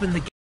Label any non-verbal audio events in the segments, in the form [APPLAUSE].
open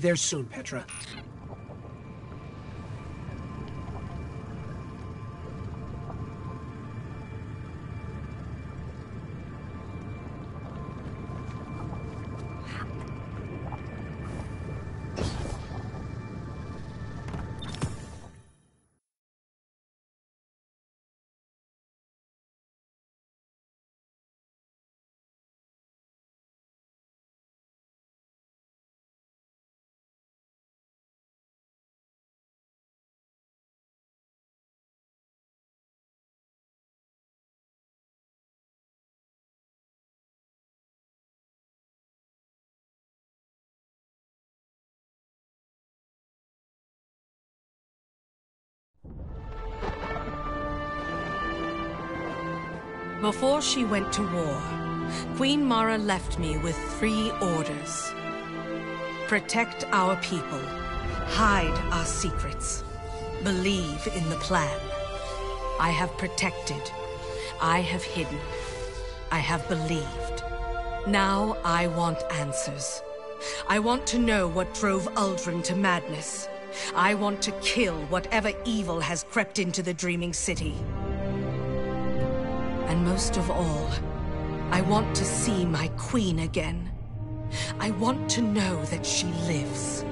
there soon, Petra. Before she went to war, Queen Mara left me with three orders. Protect our people. Hide our secrets. Believe in the plan. I have protected. I have hidden. I have believed. Now I want answers. I want to know what drove Uldren to madness. I want to kill whatever evil has crept into the Dreaming City. And most of all, I want to see my queen again. I want to know that she lives.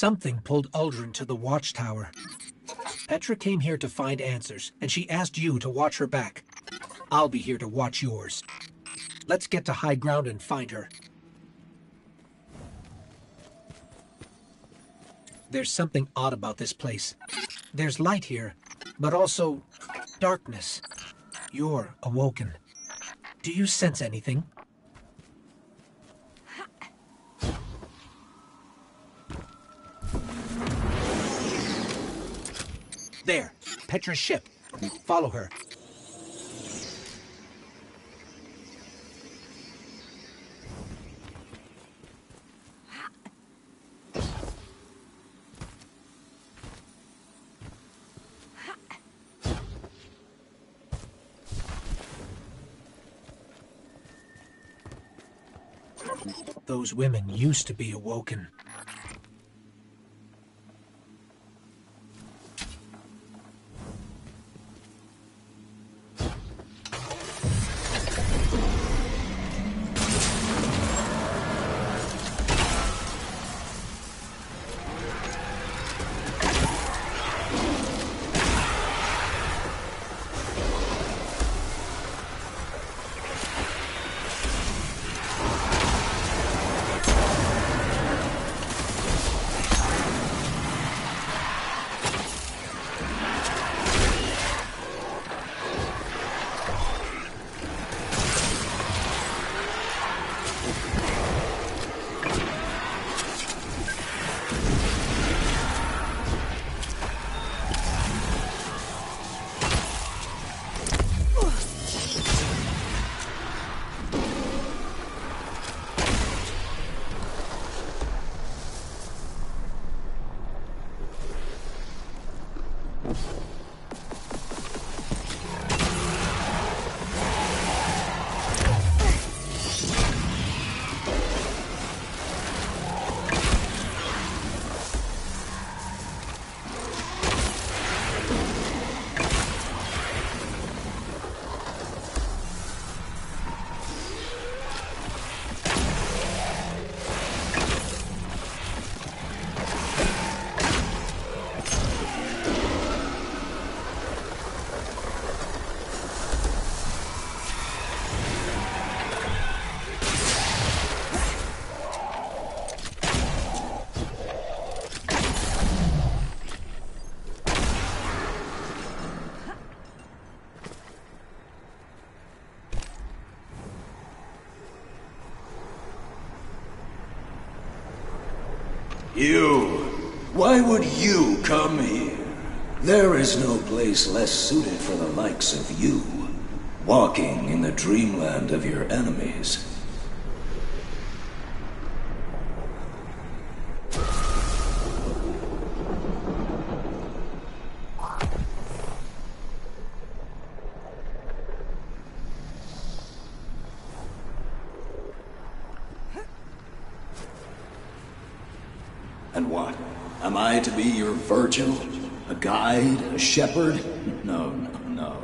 Something pulled Uldren to the watchtower. Petra came here to find answers, and she asked you to watch her back. I'll be here to watch yours. Let's get to high ground and find her. There's something odd about this place. There's light here, but also darkness. You're awoken. Do you sense anything? There, Petra's ship. Follow her. Those women used to be awoken. Why would you come here? There is no place less suited for the likes of you. Walking in the dreamland of your enemies. And what? Am I to be your Virgil? A guide? A shepherd? No, no, no.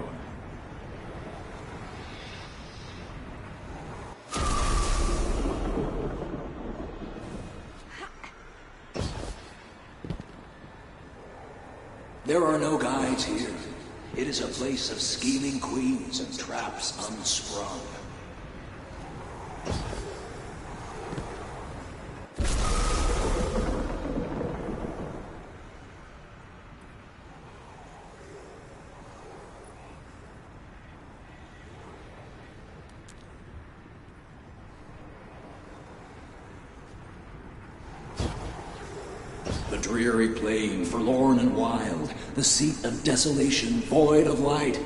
There are no guides here. It of scheming queens and traps unsprung. The dreary plain, forlorn and wild, the seat of desolation, void of light.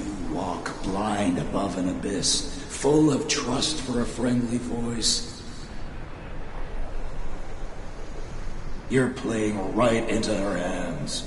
You walk blind above an abyss, full of trust for a friendly voice. You're playing right into her hands.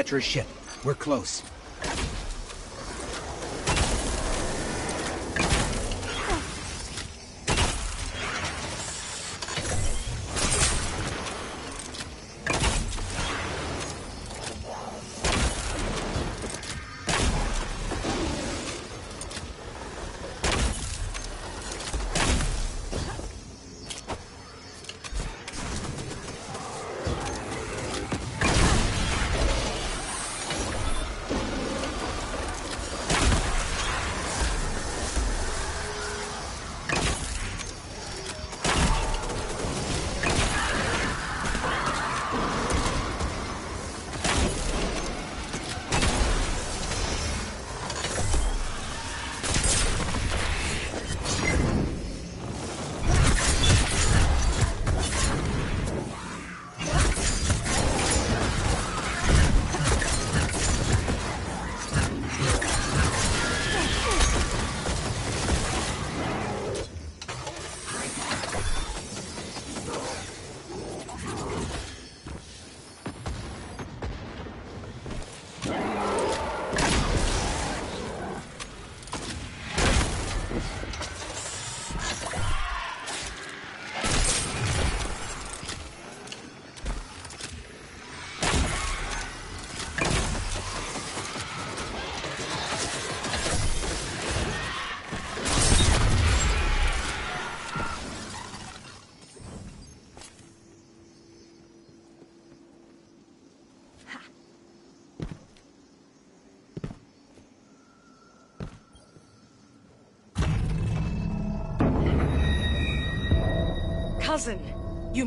Petra's ship. We're close.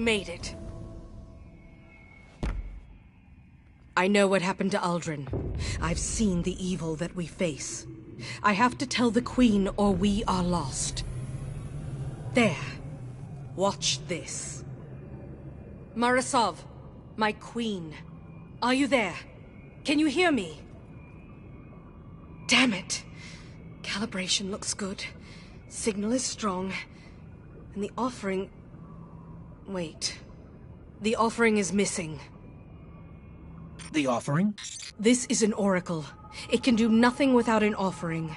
Made it. I know what happened to Uldren. I've seen the evil that we face. I have to tell the Queen or we are lost. There. Watch this. Mara Sov, my queen. Are you there? Can you hear me? Damn it. Calibration looks good. Signal is strong. And the offering Wait. The offering is missing. The offering? This is an oracle. It can do nothing without an offering.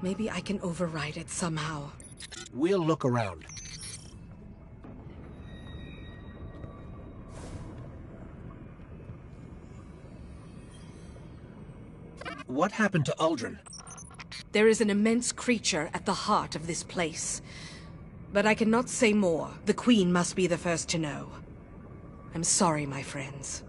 Maybe I can override it somehow. We'll look around. What happened to Uldren? There is an immense creature at the heart of this place. But I cannot say more. The Queen must be the first to know. I'm sorry, my friends.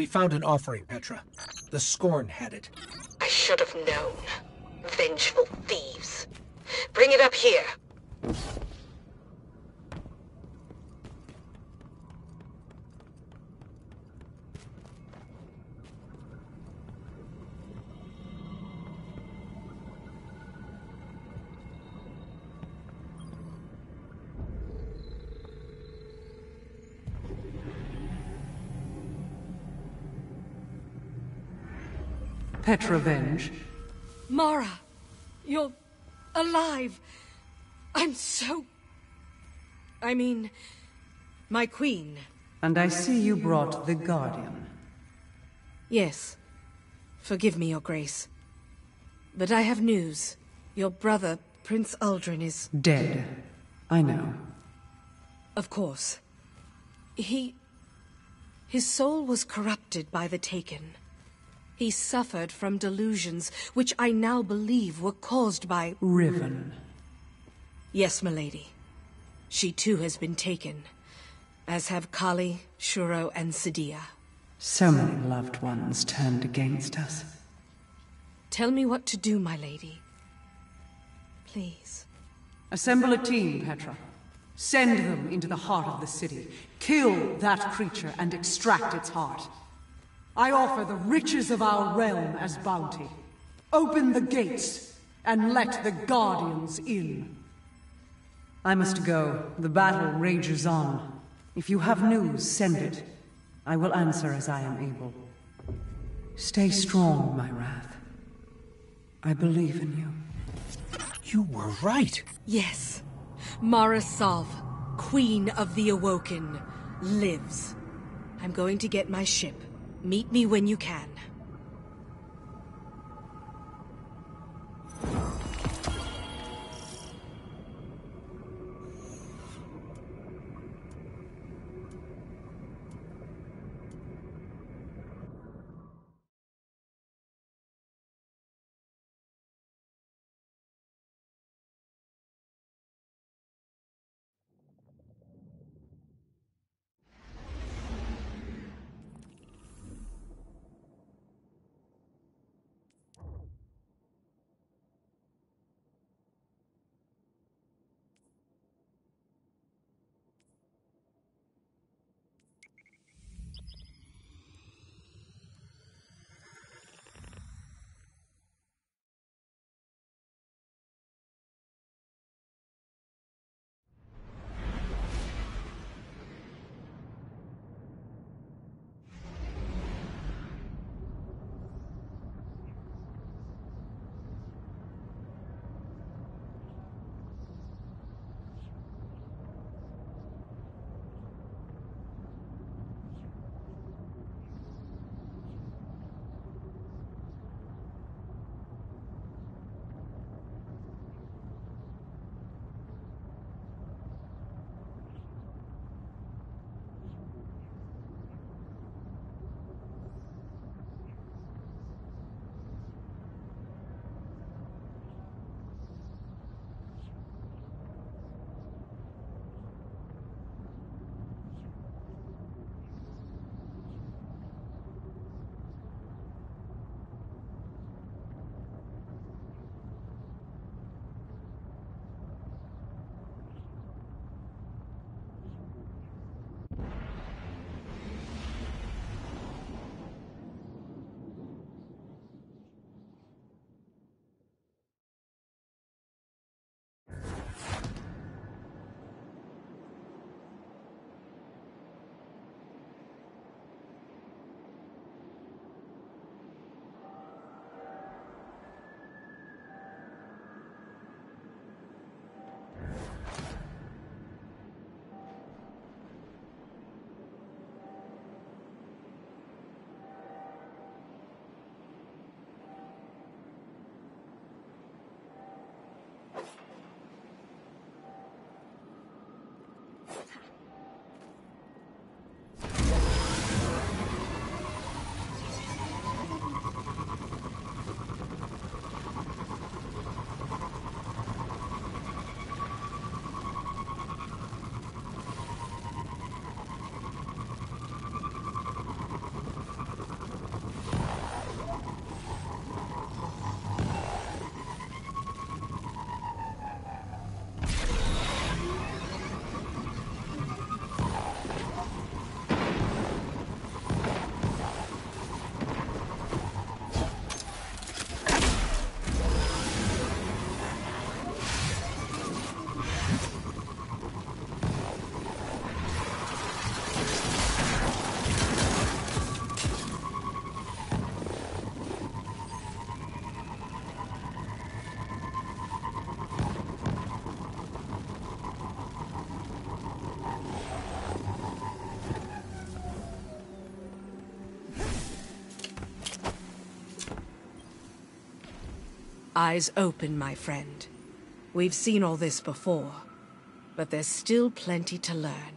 We found an offering, Petra. The Scorn had it. I should have known. Vengeful thieves. Bring it up here. Petra Venj. Mara, you're alive. I'm so... I mean, my queen. And I see you brought the Guardian. Yes. Forgive me, your grace. But I have news. Your brother, Prince Uldren, is... Dead. I know. Of course. He... His soul was corrupted by the Taken. He suffered from delusions, which I now believe were caused by... Riven. Yes, milady. She too has been taken, as have Kalli, Shuro, and Sedia. So many loved ones turned against us. Tell me what to do, my lady. Please. Assemble a team, Petra. Send them into the heart of the city. Kill that creature and extract its heart. I offer the riches of our realm as bounty. Open the gates and let the Guardians in. I must go. The battle rages on. If you have news, send it. I will answer as I am able. Stay strong, my Wrath. I believe in you. You were right. Yes. Mara Sov, Queen of the Awoken, lives. I'm going to get my ship. Meet me when you can. Eyes open, my friend. We've seen all this before, but there's still plenty to learn.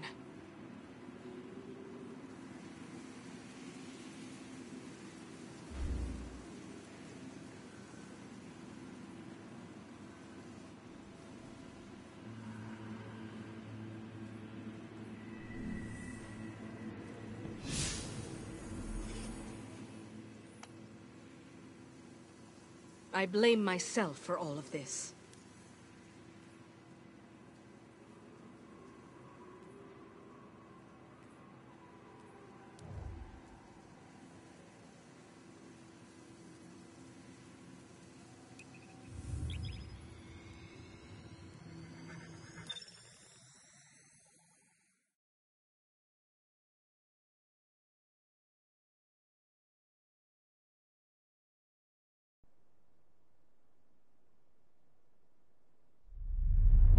I blame myself for all of this.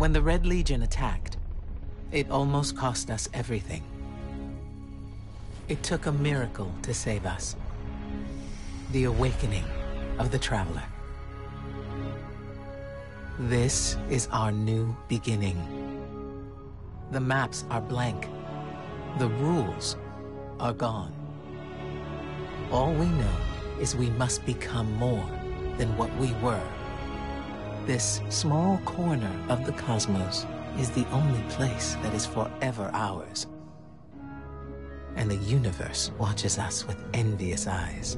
When the Red Legion attacked, it almost cost us everything. It took a miracle to save us. The awakening of the Traveler. This is our new beginning. The maps are blank. The rules are gone. All we know is we must become more than what we were. This small corner of the cosmos is the only place that is forever ours. And the universe watches us with envious eyes.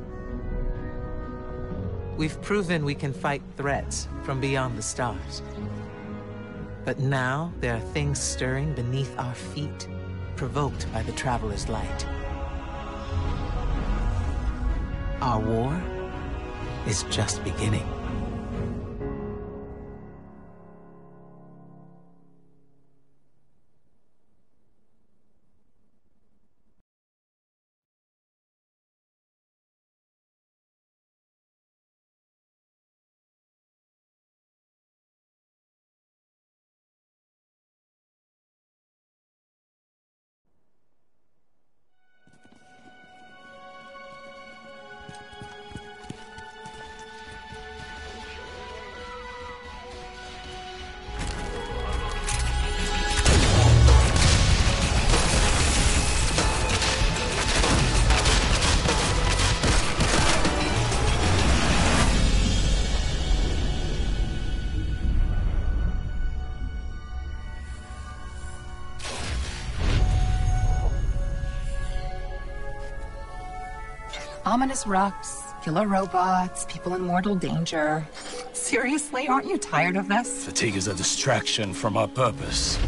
We've proven we can fight threats from beyond the stars. But now there are things stirring beneath our feet, provoked by the Traveler's light. Our war is just beginning. Rocks, killer robots, people in mortal danger. Seriously, aren't you tired of this? Fatigue is a distraction from our purpose.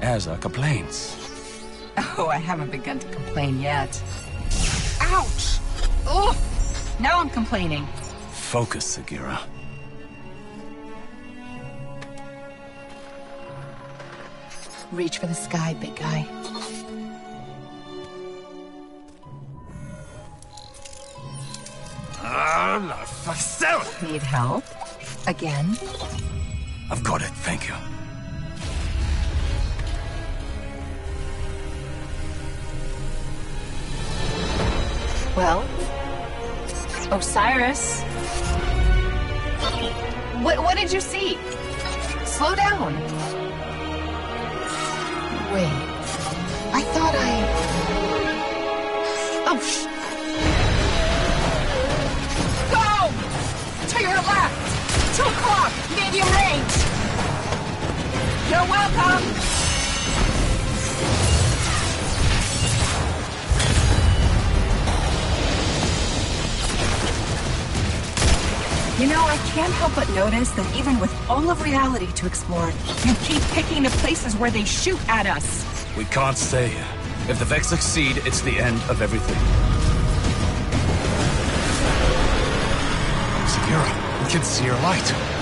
As are complaints. Oh, I haven't begun to complain yet. Ouch! Ugh! Now I'm complaining. Focus, Sagira. Reach for the sky, big guy. Need help? Again? I've got it, thank you. Well? Osiris? What, what did you see? Slow down. Wait. I thought I... Oh, Medium range! You're welcome! You know, I can't help but notice that even with all of reality to explore, you keep picking the places where they shoot at us. We can't stay here. If the Vex succeed, it's the end of everything. Sagira, we can see your light.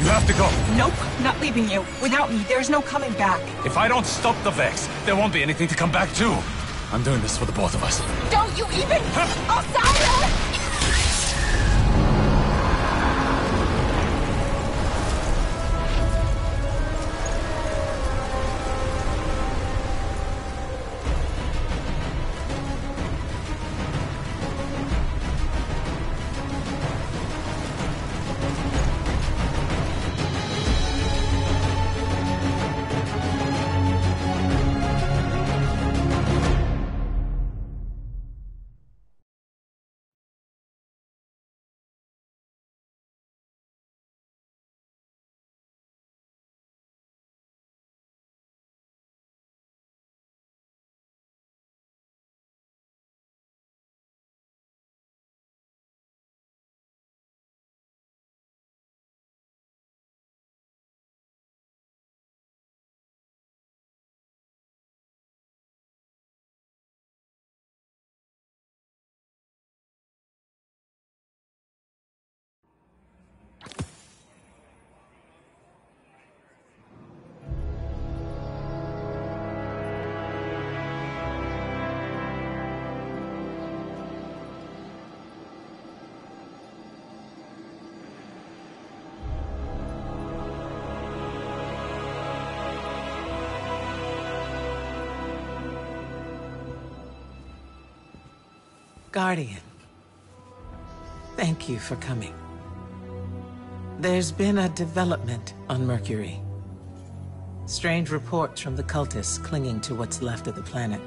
You have to go. Nope, not leaving you. Without me, there's no coming back. If I don't stop the Vex, there won't be anything to come back to. I'm doing this for the both of us. Don't you even... Osiris! Guardian. Thank you for coming. There's been a development on Mercury. Strange reports from the cultists clinging to what's left of the planet.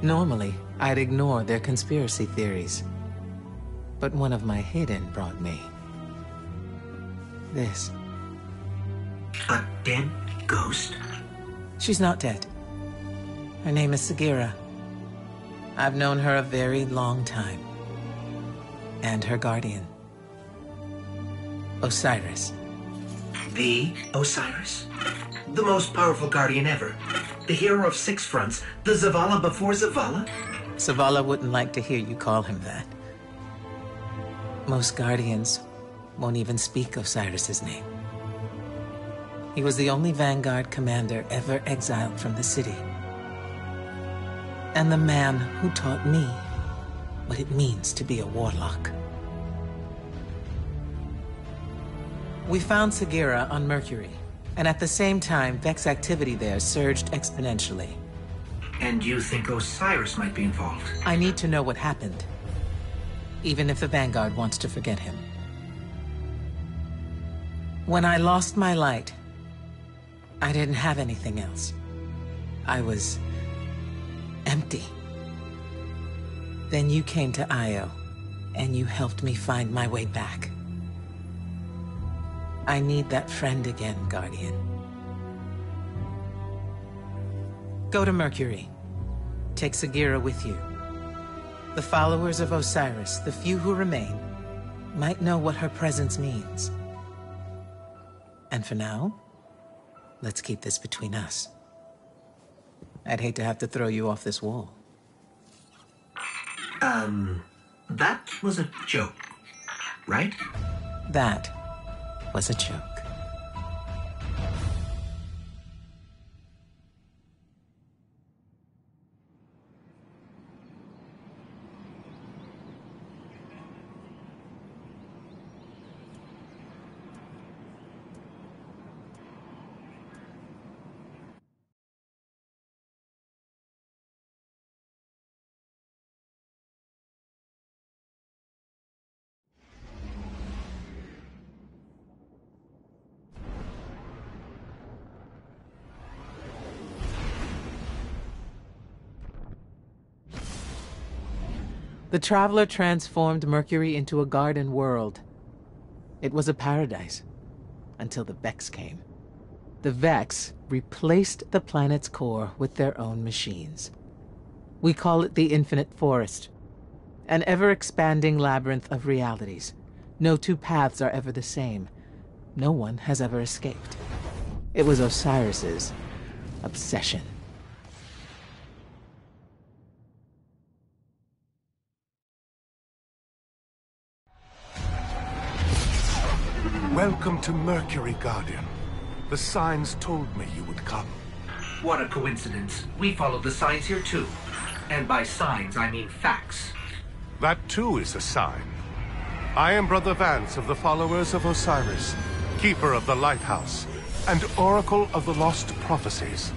Normally, I'd ignore their conspiracy theories. But one of my hidden brought me. This. A dead ghost? She's not dead. Her name is Sagira. I've known her a very long time. And her guardian. Osiris. The Osiris? The most powerful guardian ever. The hero of six fronts. The Zavala before Zavala? Zavala wouldn't like to hear you call him that. Most guardians won't even speak Osiris's name. He was the only Vanguard commander ever exiled from the city. And the man who taught me what it means to be a warlock. We found Sagira on Mercury, and at the same time, Vex activity there surged exponentially. And you think Osiris might be involved? I need to know what happened, even if the Vanguard wants to forget him. When I lost my light, I didn't have anything else. I was empty. Then you came to Io, and you helped me find my way back. I need that friend again, Guardian. Go to Mercury. Take Sagira with you. The followers of Osiris, the few who remain, might know what her presence means. And for now, let's keep this between us. I'd hate to have to throw you off this wall. Um, that was a joke, right? That was a joke. The Traveler transformed Mercury into a garden world. It was a paradise, until the Vex came. The Vex replaced the planet's core with their own machines. We call it the Infinite Forest, an ever-expanding labyrinth of realities. No two paths are ever the same. No one has ever escaped. It was Osiris's obsession. Welcome to Mercury, Guardian. The signs told me you would come. What a coincidence. We followed the signs here too. And by signs, I mean facts. That too is a sign. I am Brother Vance of the followers of Osiris, Keeper of the Lighthouse, and Oracle of the Lost Prophecies.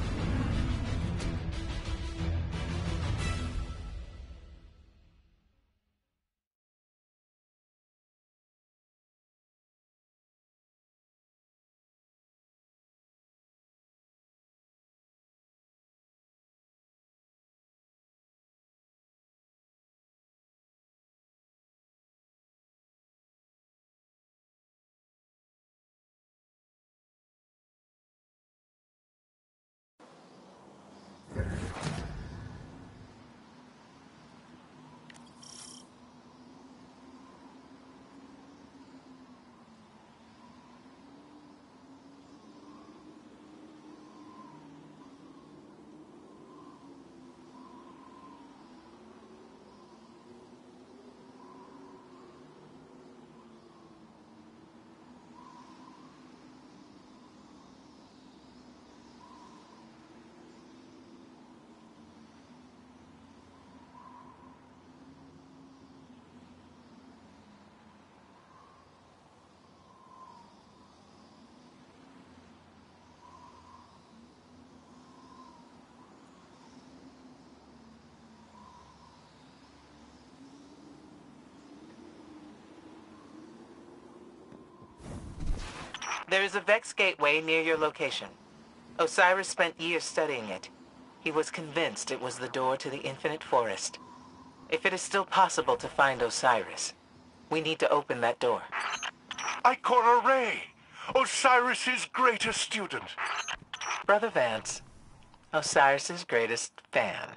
There is a Vex gateway near your location. Osiris spent years studying it. He was convinced it was the door to the Infinite Forest. If it is still possible to find Osiris, we need to open that door. Ikora Rey! Osiris's greatest student. Brother Vance, Osiris's greatest fan.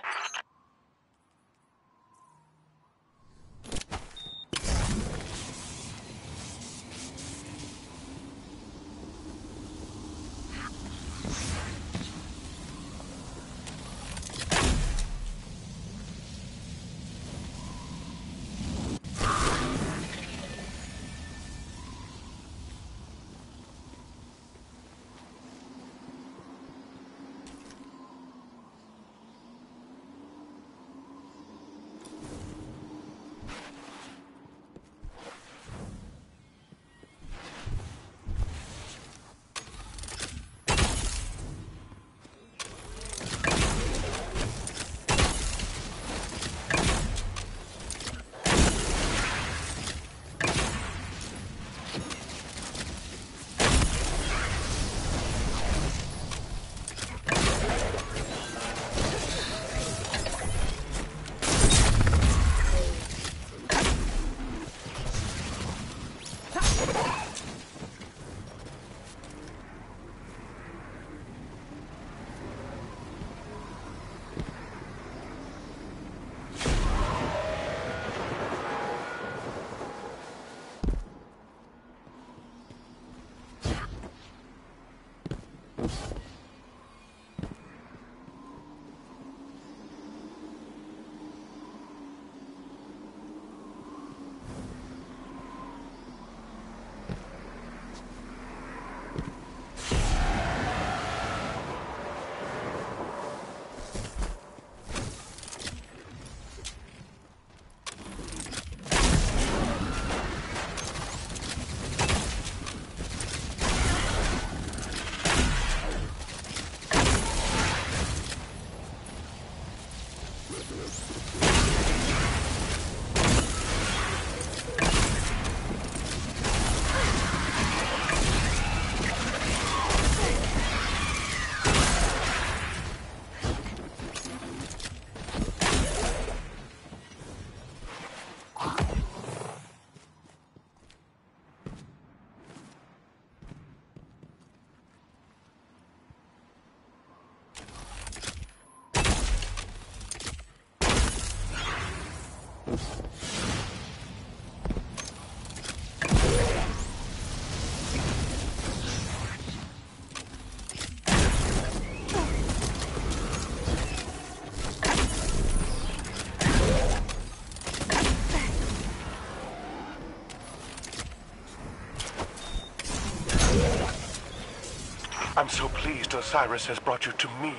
So pleased Osiris has brought you to me,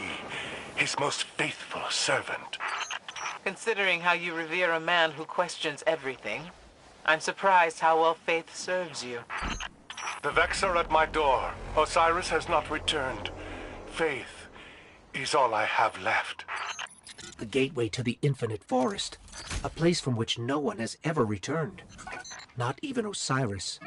his most faithful servant. Considering how you revere a man who questions everything, I'm surprised how well Faith serves you. The Vex are at my door. Osiris has not returned. Faith is all I have left. The gateway to the Infinite Forest. A place from which no one has ever returned. Not even Osiris.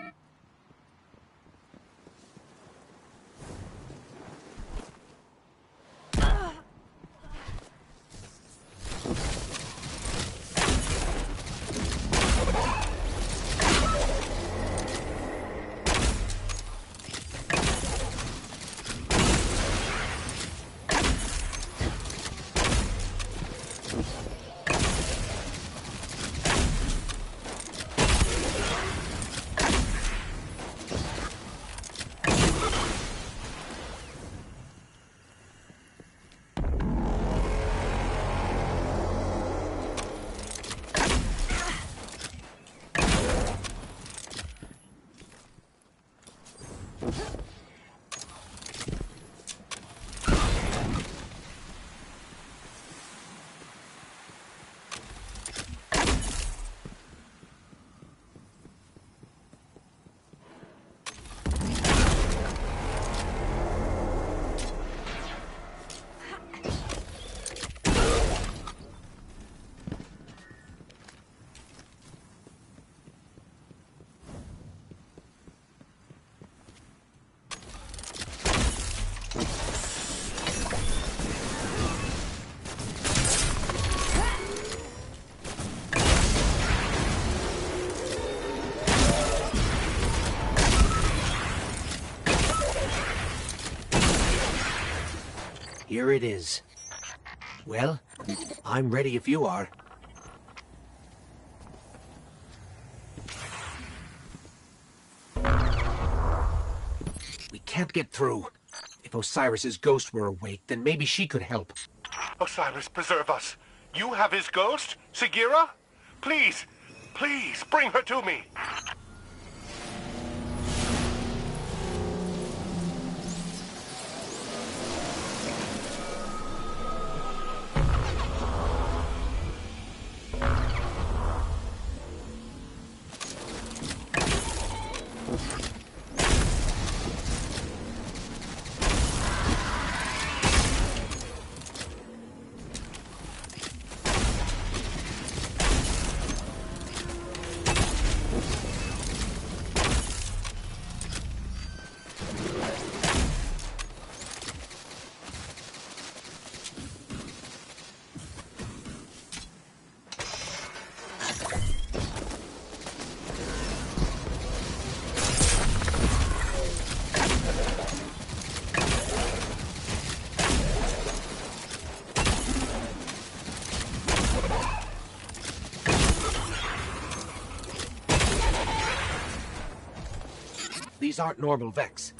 Here it is. Well, I'm ready if you are. We can't get through. If Osiris's ghost were awake, then maybe she could help. Osiris, preserve us. You have his ghost? Sagira? Please, please, bring her to me. These aren't normal Vex.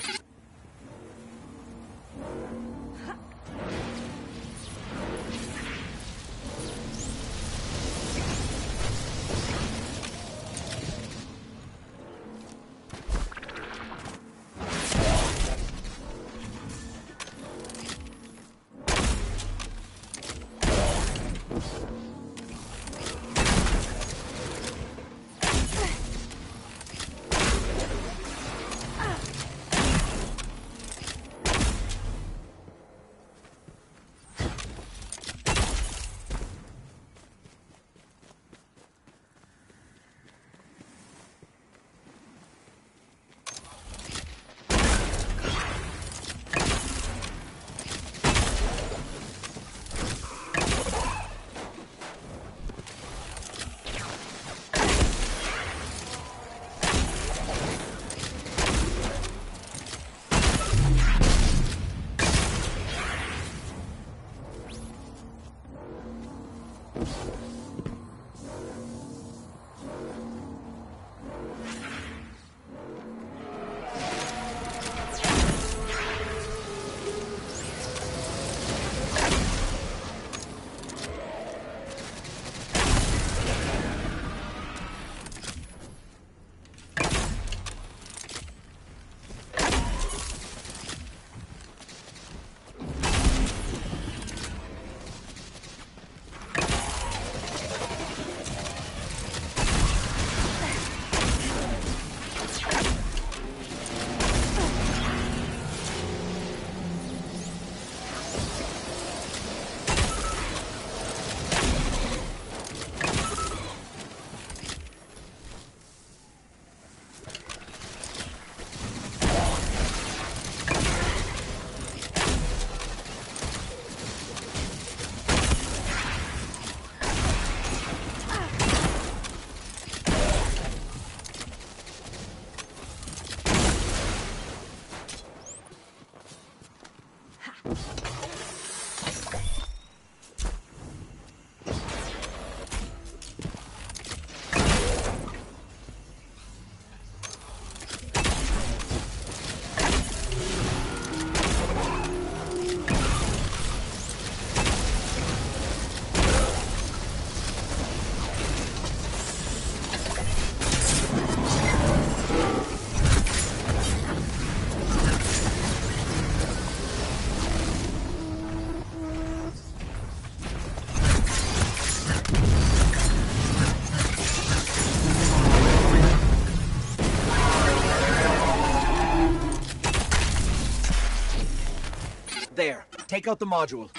Take out the module.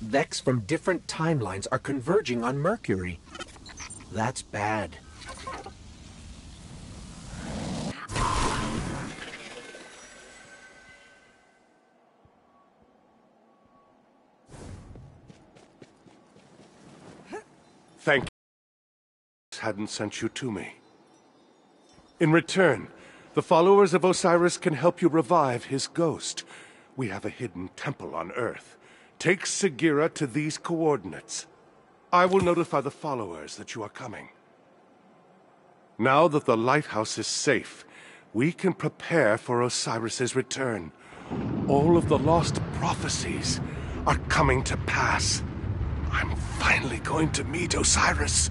Vex from different timelines are converging on Mercury. That's bad. Thank you. hadn't sent you to me. In return, the followers of Osiris can help you revive his ghost. We have a hidden temple on Earth. Take Sagira to these coordinates. I will notify the followers that you are coming. Now that the lighthouse is safe, we can prepare for Osiris's return. All of the lost prophecies are coming to pass. I'm finally going to meet Osiris.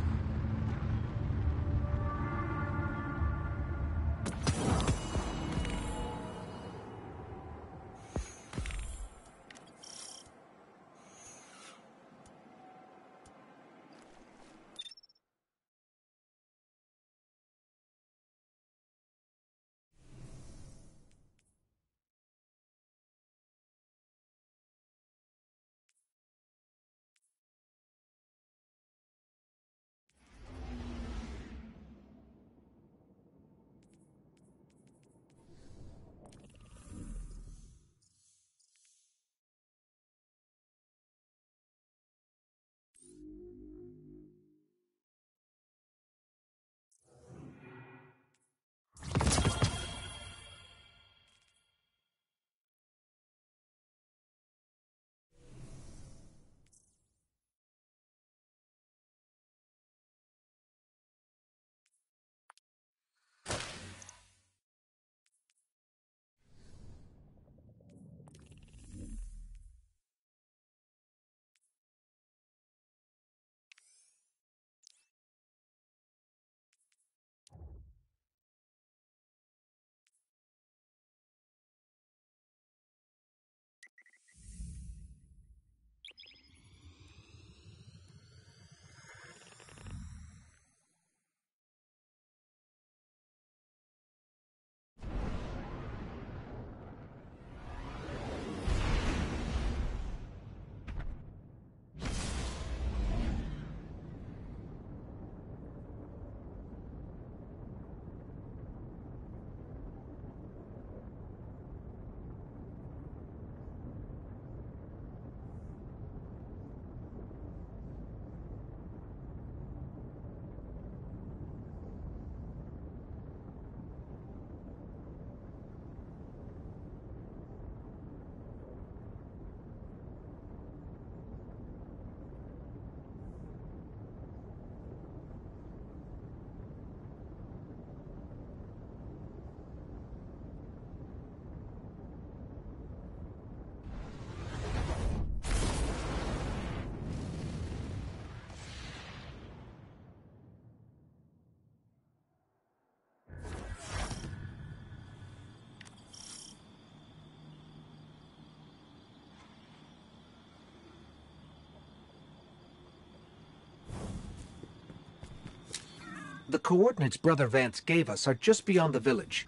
The coordinates Brother Vance gave us are just beyond the village.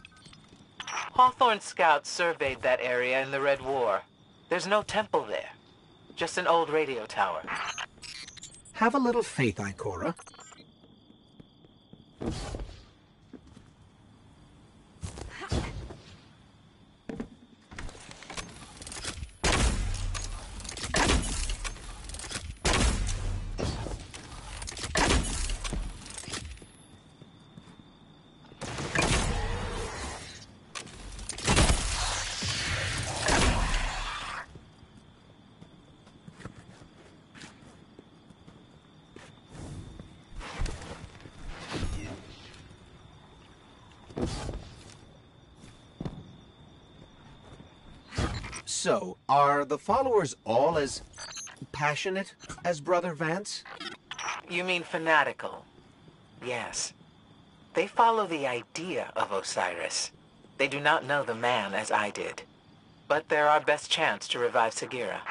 Hawthorne scouts surveyed that area in the Red War. There's no temple there. Just an old radio tower. Have a little faith, Ikora. So, are the followers all as passionate as Brother Vance? You mean fanatical? Yes. They follow the idea of Osiris. They do not know the man as I did. But they're our best chance to revive Sagira.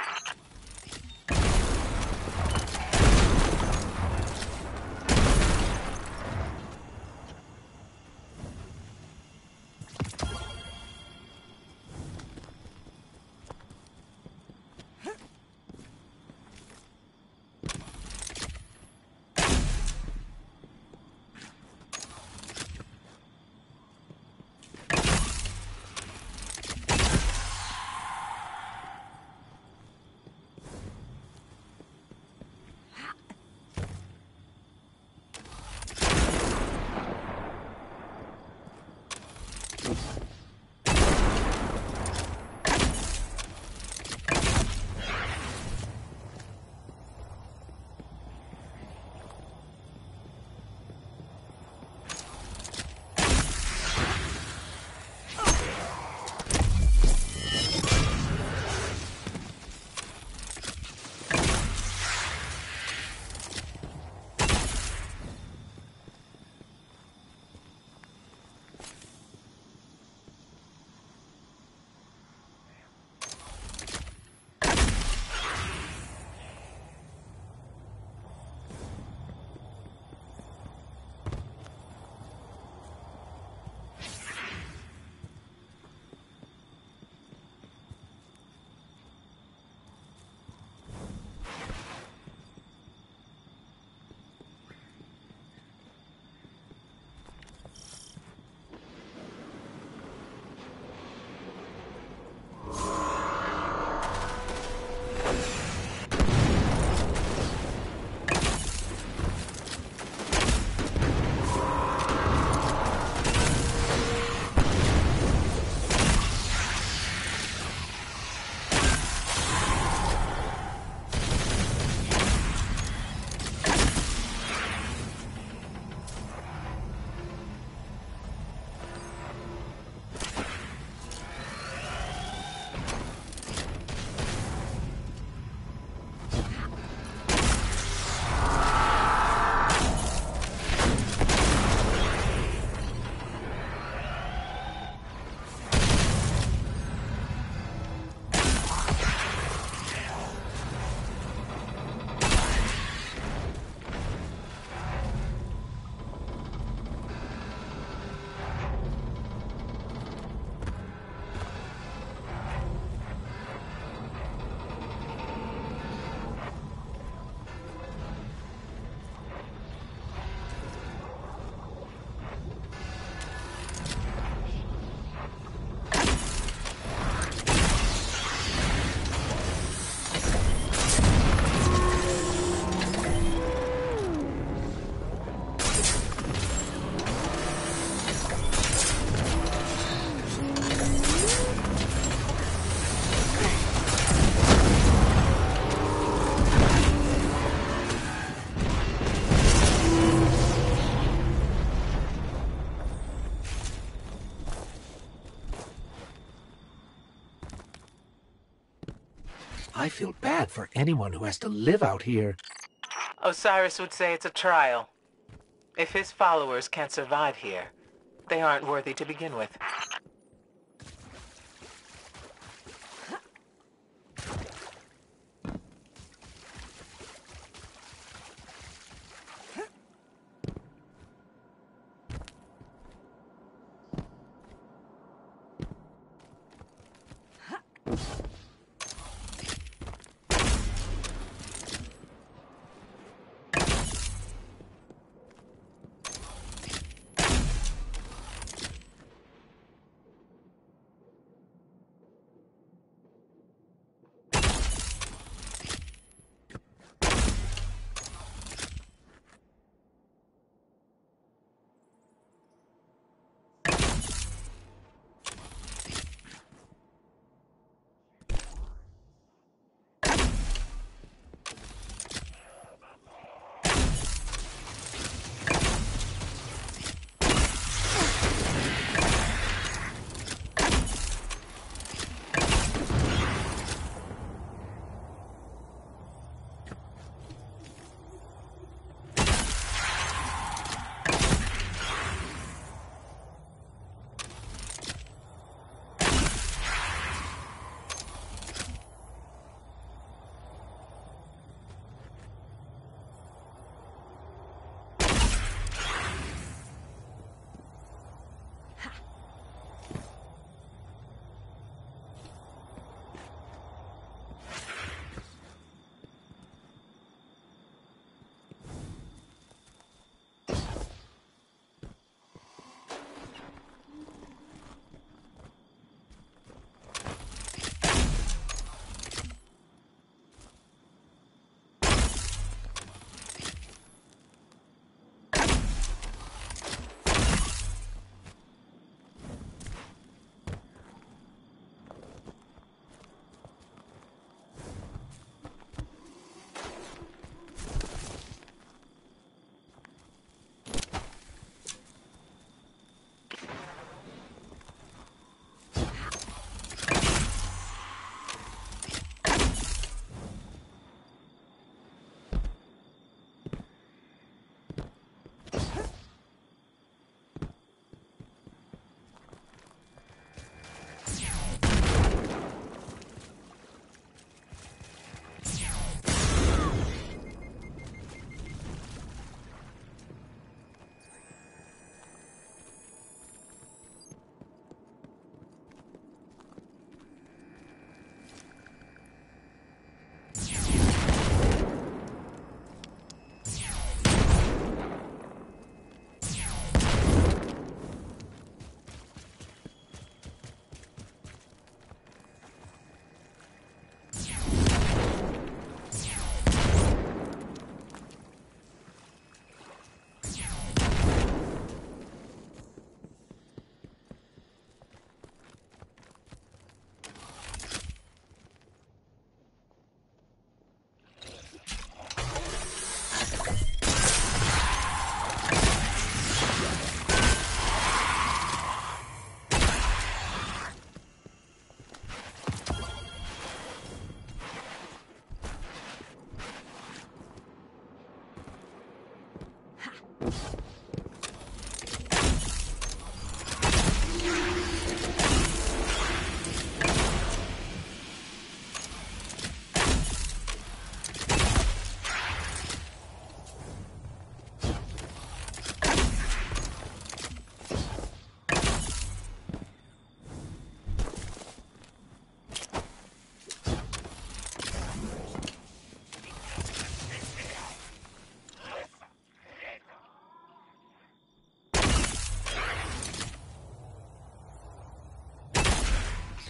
For anyone who has to live out here. Osiris would say it's a trial. If his followers can't survive here, they aren't worthy to begin with.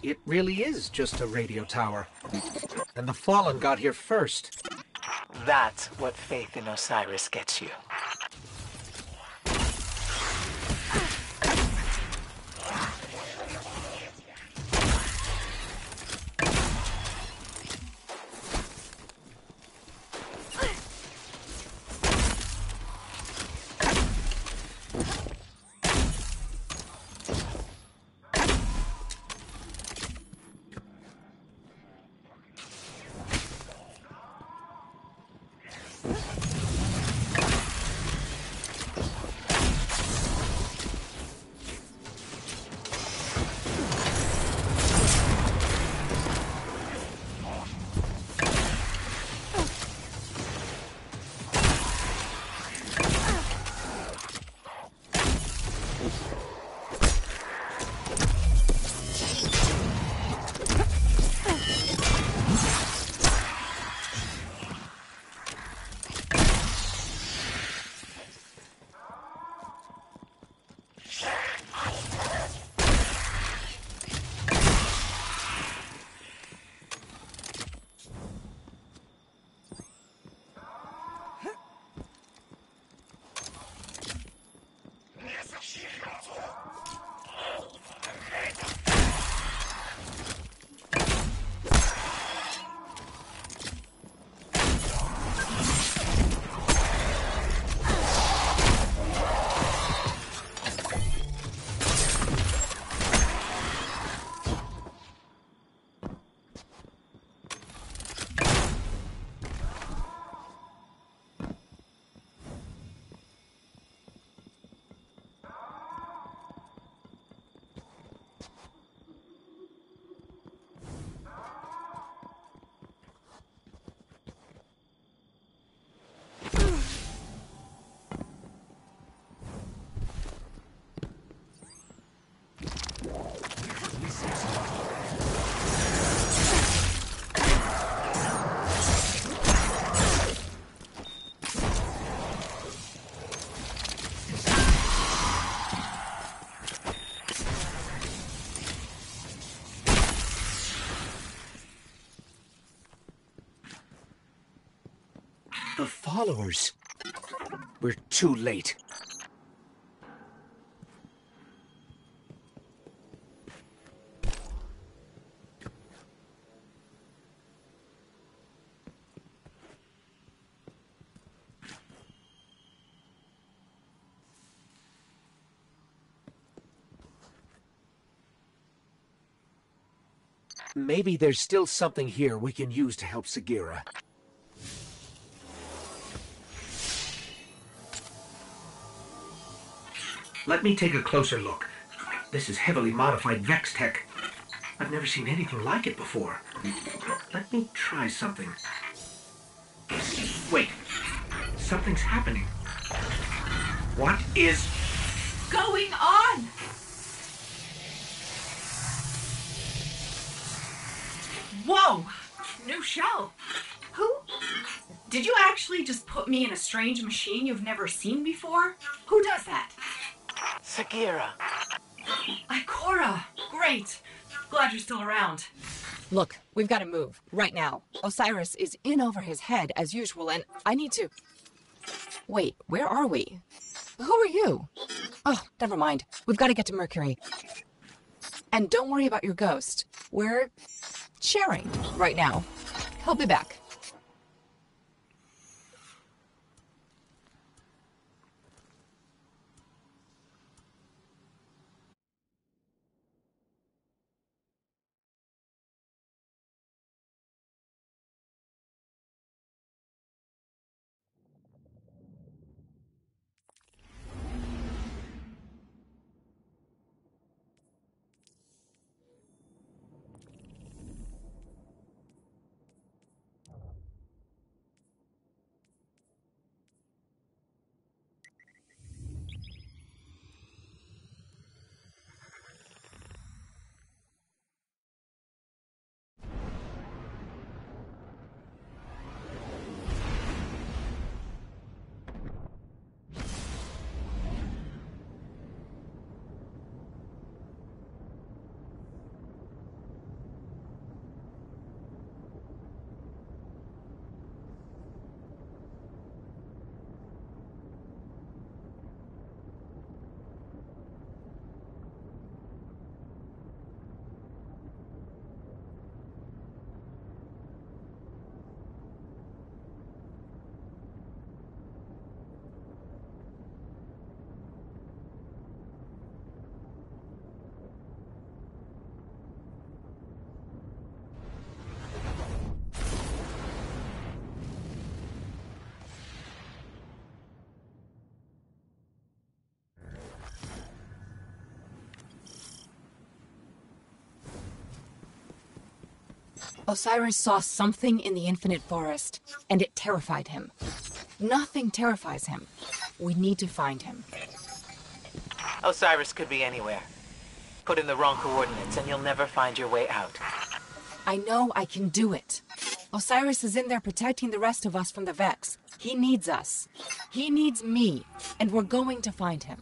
It really is just a radio tower. And the Fallen got here first. That's what faith in Osiris gets you. Followers. We're too late. Maybe there's still something here we can use to help Sagira. Let me take a closer look. This is heavily modified Vex tech. I've never seen anything like it before. Let me try something. Wait. Something's happening. What is... Going on! Whoa! New shell. Who? Did you actually just put me in a strange machine you've never seen before? Who does that? Sagira. Ikora! Great! Glad you're still around. Look, we've got to move. Right now. Osiris is in over his head, as usual, and I need to. Wait, where are we? Who are you? Oh, never mind. We've got to get to Mercury. And don't worry about your ghost. We're sharing right now. He'll be back. Osiris saw something in the infinite forest, and it terrified him. Nothing terrifies him. We need to find him. Osiris could be anywhere. Put in the wrong coordinates and you'll never find your way out. I know I can do it. Osiris is in there protecting the rest of us from the Vex. He needs us. He needs me, and we're going to find him.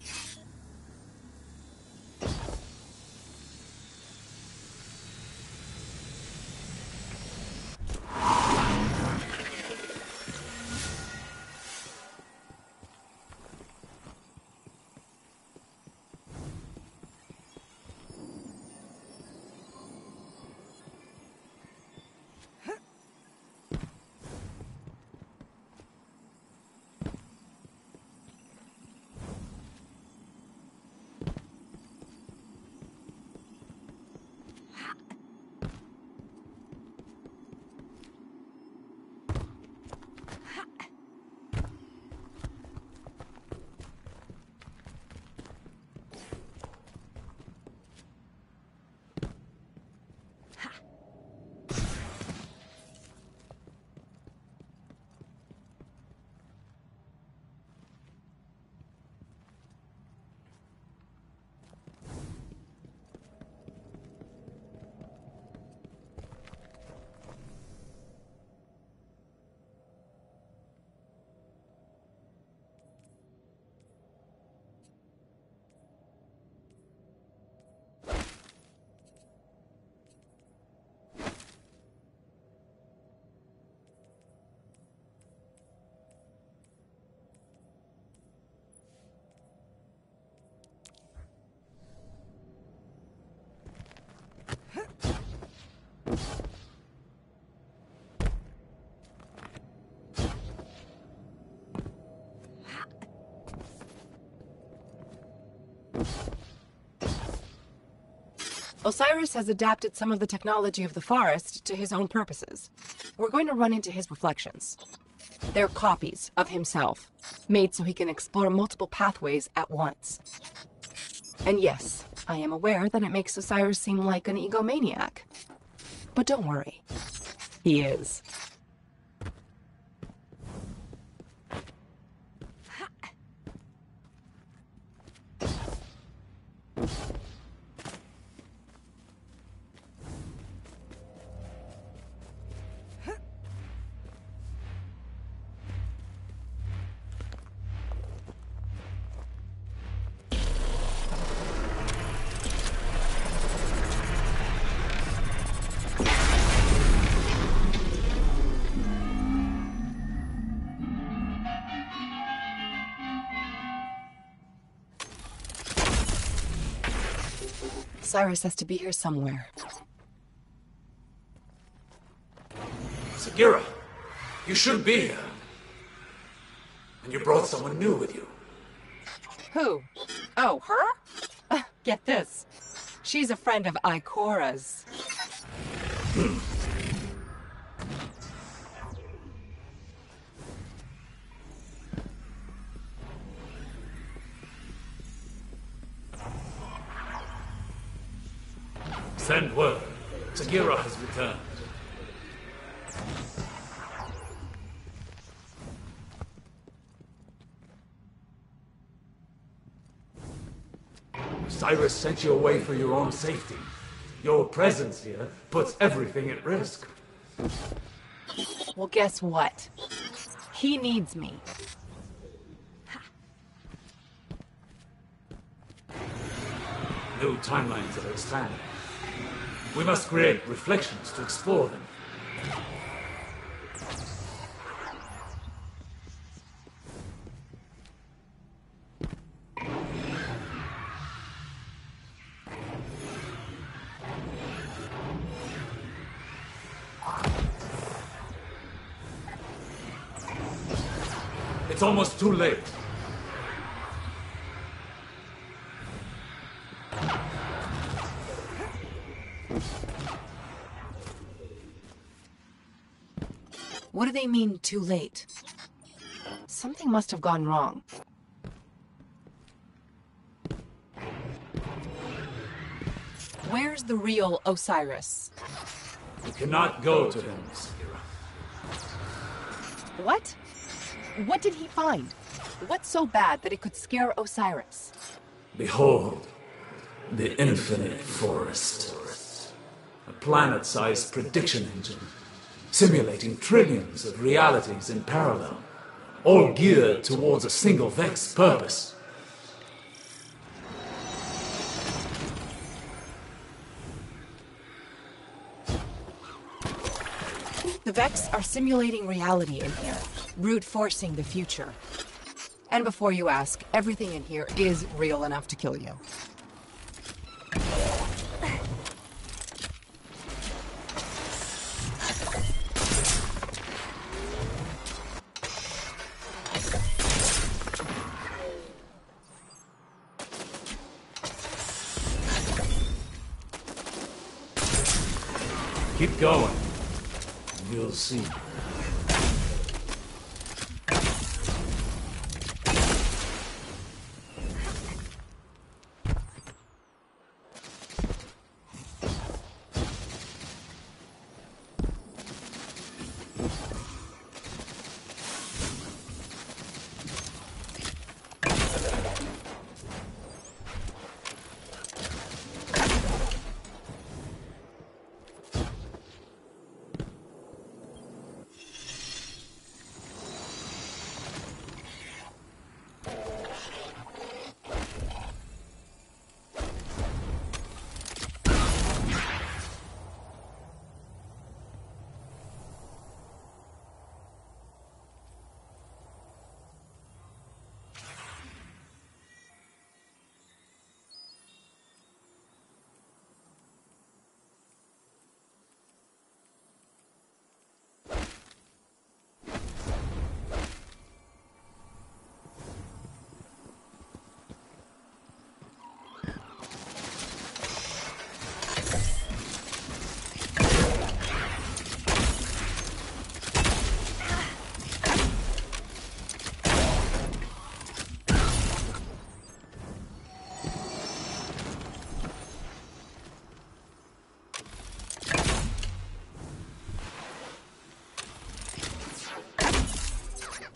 Osiris has adapted some of the technology of the forest to his own purposes. We're going to run into his reflections. They're copies of himself, made so he can explore multiple pathways at once. And yes, I am aware that it makes Osiris seem like an egomaniac. But don't worry. He is. Osiris has to be here somewhere. Sagira, you should be here. And you brought someone new with you. Who? Oh, her? Uh, [LAUGHS] get this. She's a friend of Ikora's. Send word. Sagira has returned. Osiris sent you away for your own safety. Your presence here puts everything at risk. Well, guess what? He needs me. New timelines are expanding. We must create reflections to explore them. It's almost too late. Do they mean, too late? Something must have gone wrong. Where's the real Osiris? You cannot go to him, Sagira. What? What did he find? What's so bad that it could scare Osiris? Behold, the infinite forest. A planet-sized prediction engine, simulating trillions of realities in parallel, all geared towards a single Vex purpose. The Vex are simulating reality in here, brute forcing the future. And before you ask, everything in here is real enough to kill you. Keep going. You'll see.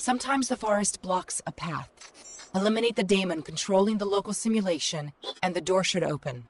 Sometimes the forest blocks a path. Eliminate the daemon controlling the local simulation, and the door should open.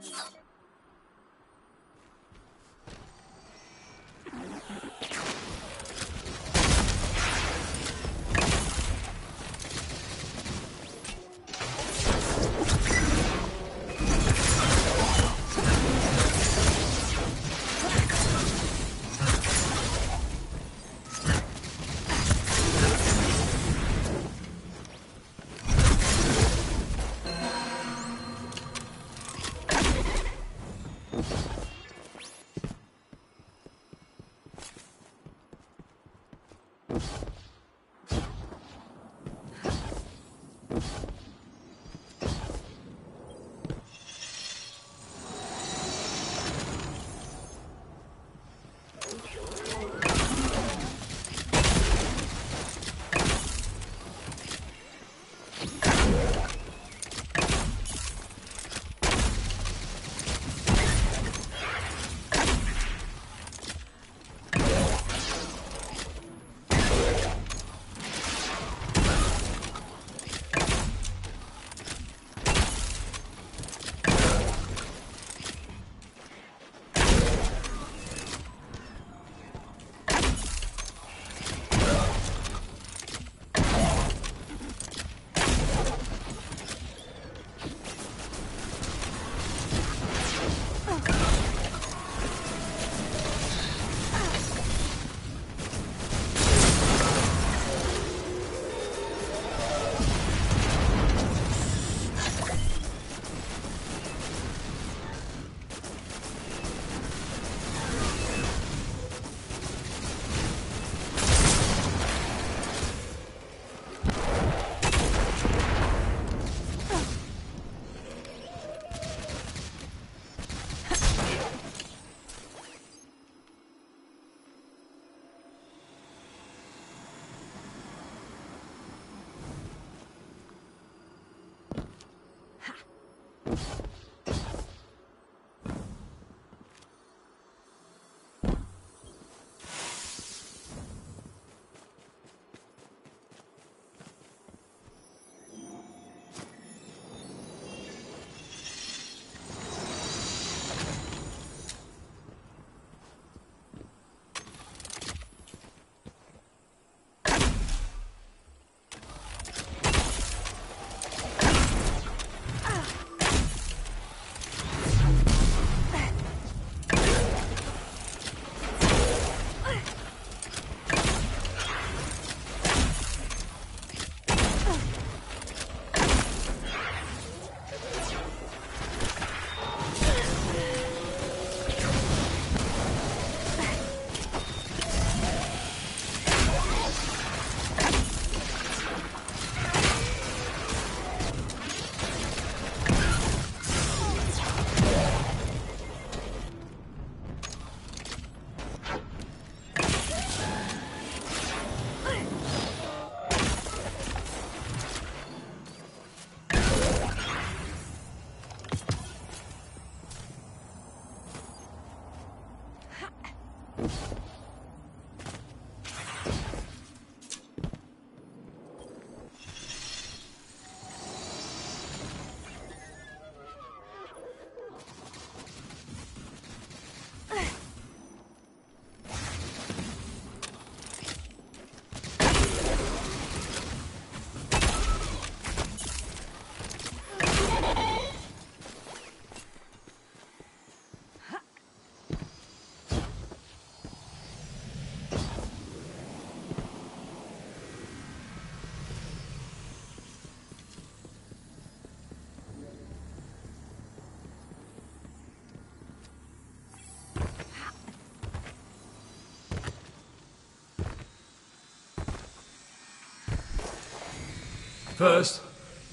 First,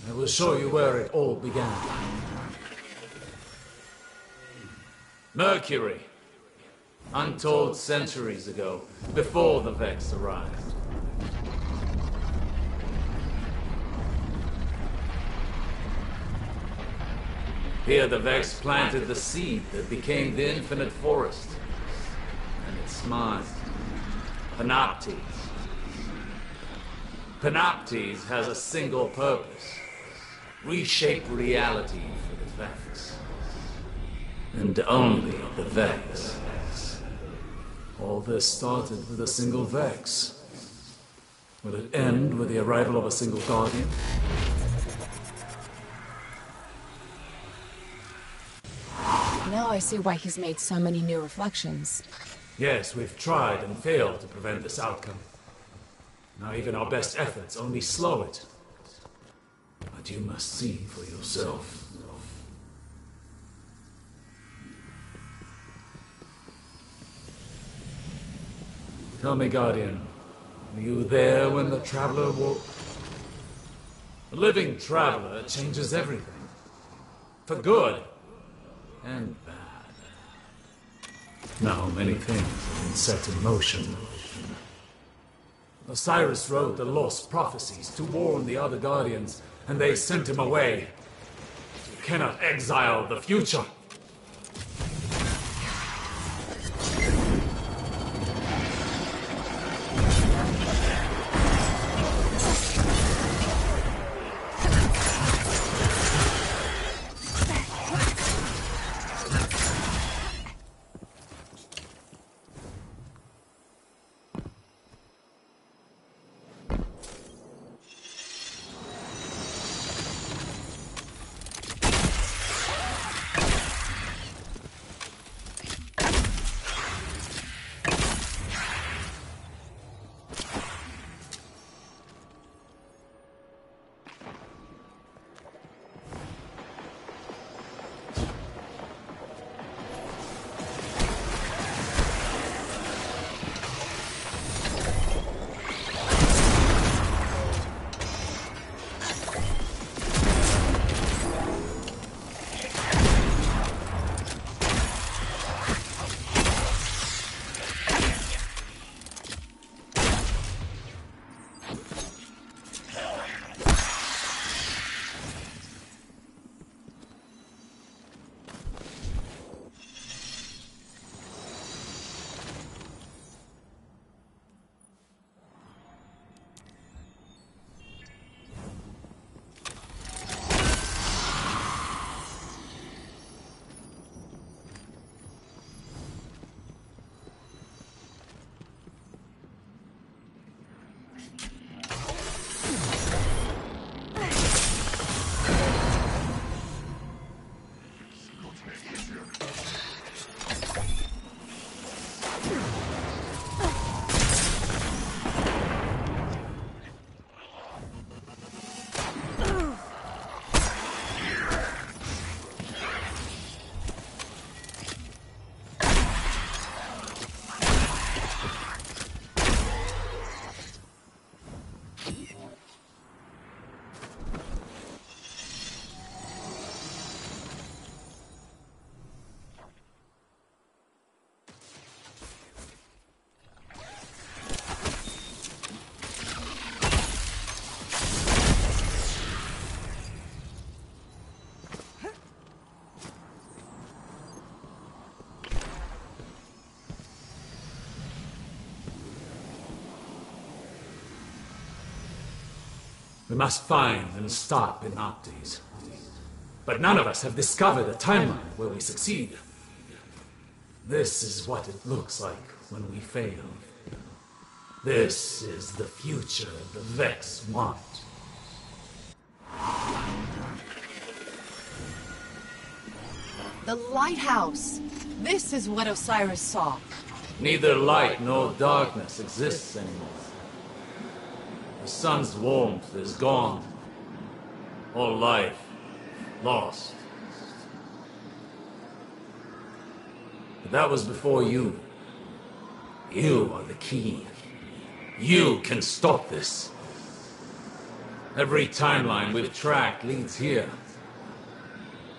I will show you where it all began. Mercury. Untold centuries ago, before the Vex arrived. Here the Vex planted the seed that became the Infinite Forest. And its mind, Panoptes. Panoptes has a single purpose. Reshape reality for the Vex. And only the Vex. All this started with a single Vex. Will it end with the arrival of a single Guardian? Now I see why he's made so many new reflections. Yes, we've tried and failed to prevent this outcome. Now even our best efforts only slow it. But you must see for yourself. Tell me, Guardian, were you there when the Traveler walked? The living Traveler changes everything. For good and bad. Now many things have been set in motion. Osiris wrote the lost prophecies to warn the other Guardians, and they sent him away. You cannot exile the future. We must find and stop Panoptes. But none of us have discovered a timeline where we succeed. This is what it looks like when we fail. This is the future the Vex want. The lighthouse! This is what Osiris saw. Neither light nor darkness exists anymore. Sun's warmth is gone. All life lost. But that was before you. You are the key. You can stop this. Every timeline we've tracked leads here.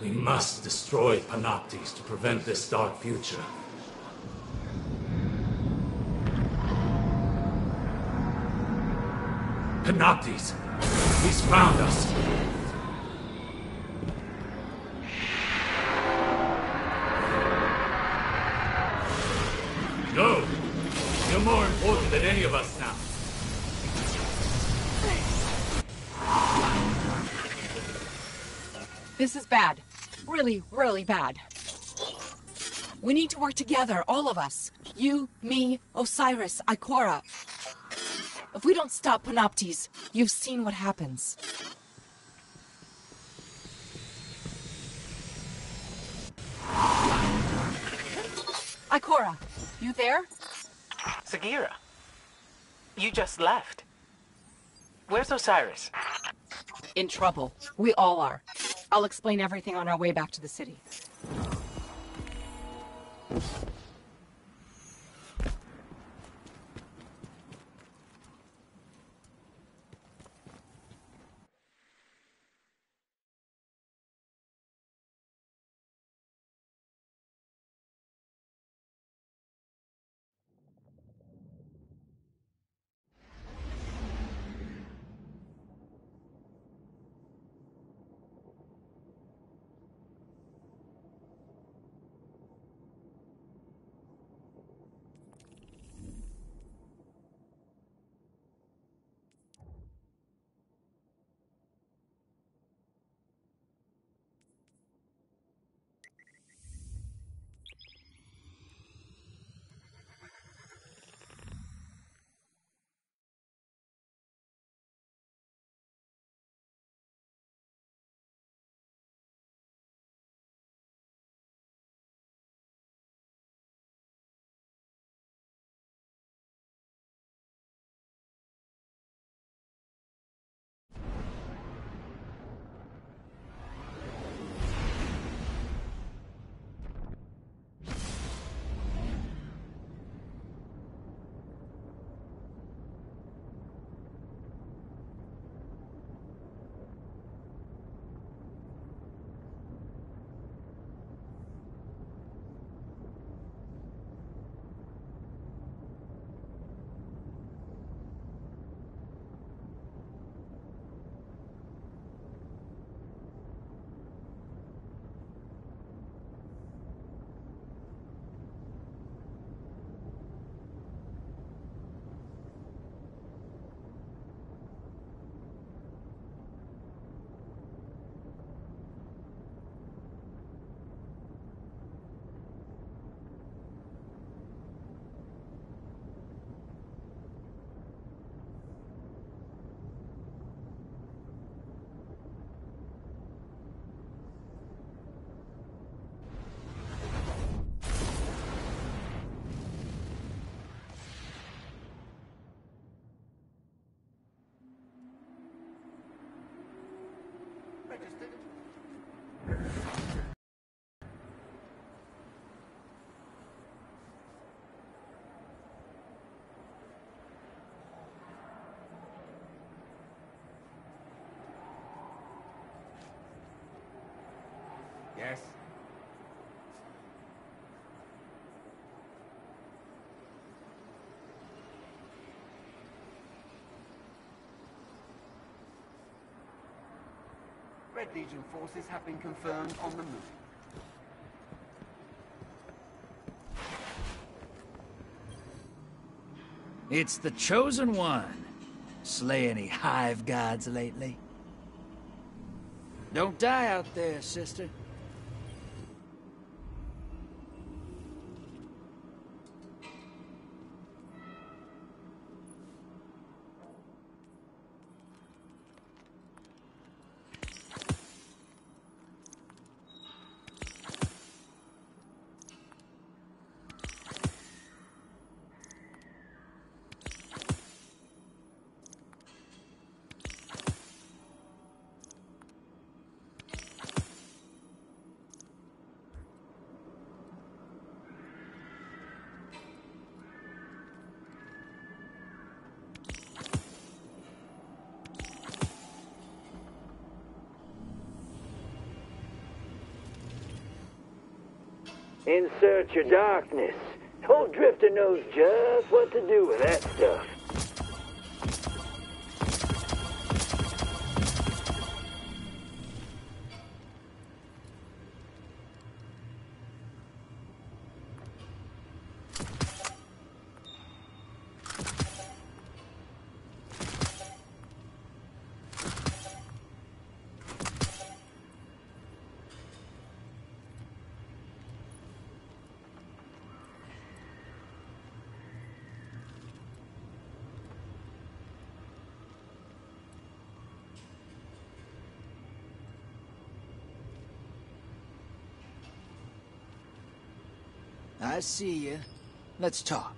We must destroy Panoptes to prevent this dark future. He's found us! Go! You're more important than any of us now. This is bad. Really, really bad. We need to work together, all of us. You, me, Osiris, Ikora. If we don't stop Panoptes, you've seen what happens. Ikora, you there? Sagira, you just left. Where's Osiris? In trouble. We all are. I'll explain everything on our way back to the city. Yes? Red Legion forces have been confirmed on the move. It's the Chosen One. Slay any hive gods lately? Don't die out there, sister. Search your darkness. Old Drifter knows just what to do with that I see you. Let's talk.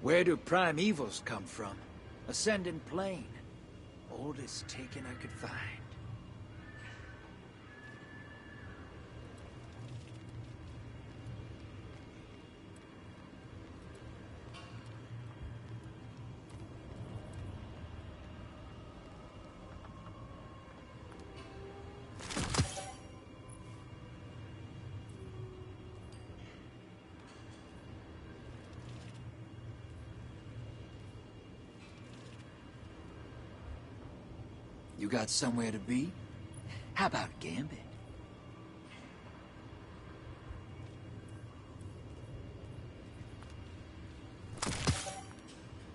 Where do primevals come from? Ascendant plane. Oldest taken I could find. You got somewhere to be? How about Gambit?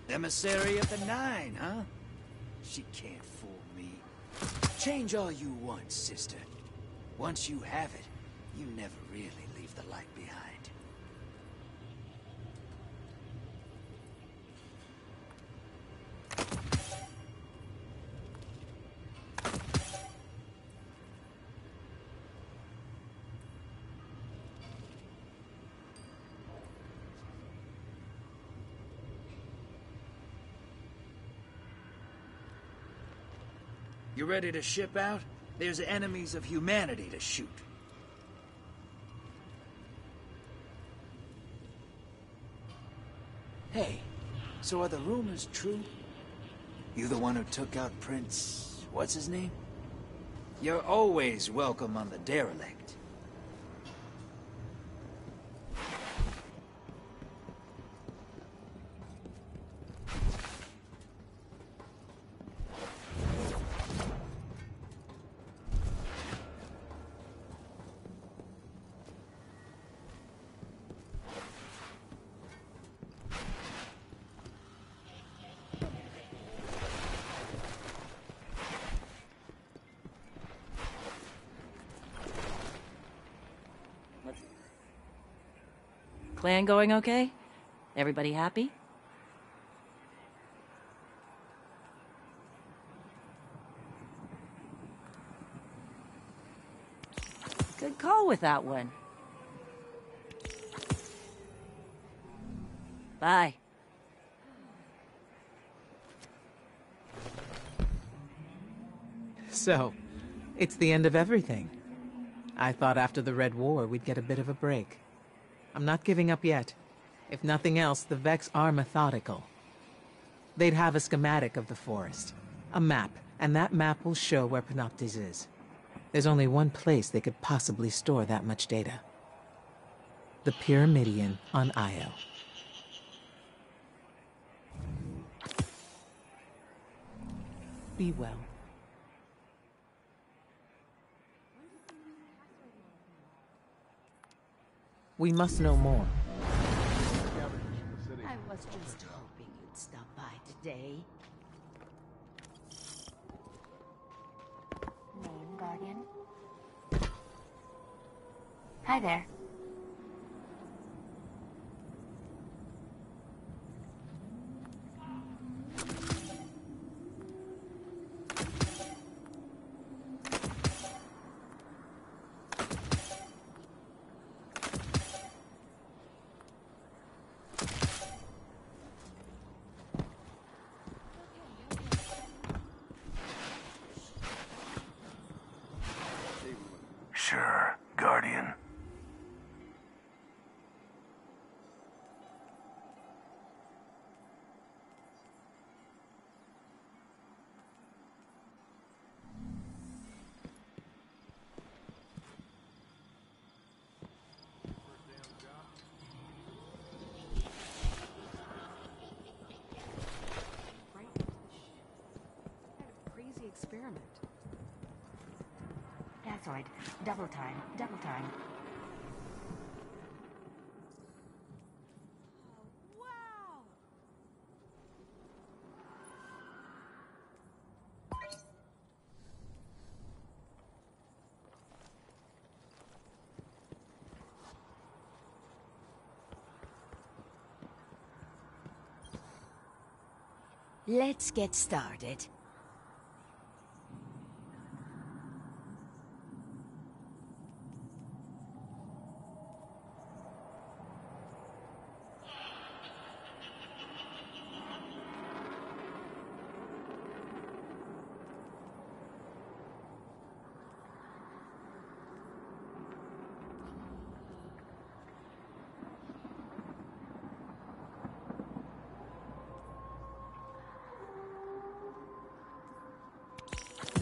Emissary of the Nine, huh? She can't fool me. Change all you want, sister. Once you have it, You ready to ship out? There's enemies of humanity to shoot. Hey, so are the rumors true? You the one who took out Prince... what's his name? You're always welcome on the derelict. Plan going okay? Everybody happy? Good call with that one. Bye. So, it's the end of everything. I thought after the Red War we'd get a bit of a break. I'm not giving up yet. If nothing else, the Vex are methodical. They'd have a schematic of the forest, a map, and that map will show where Panoptes is. There's only one place they could possibly store that much data. The Pyramidion on Io. Be well. We must know more. I was just hoping you'd stop by today. Name, Guardian? Hi there. Experiment. Gasoid. Double time. Double time. Let's get started.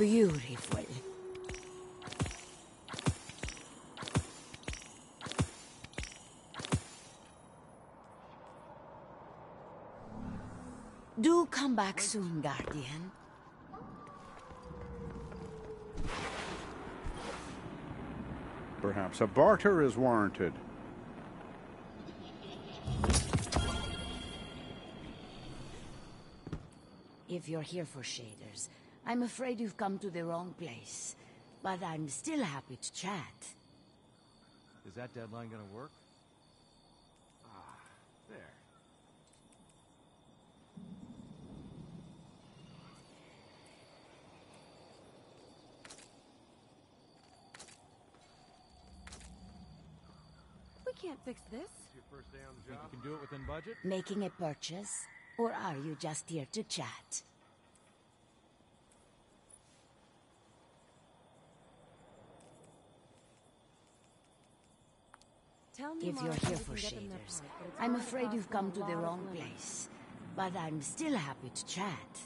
Beautiful. Do come back soon, Guardian. Perhaps a barter is warranted. If you're here for shaders, I'm afraid you've come to the wrong place. But I'm still happy to chat. Is that deadline gonna work? Ah, there. We can't fix this. Your first day on the job? Think you can do it within budget? Making a purchase? Or are you just here to chat? If you're here for shaders, I'm afraid you've come to the wrong place. But I'm still happy to chat.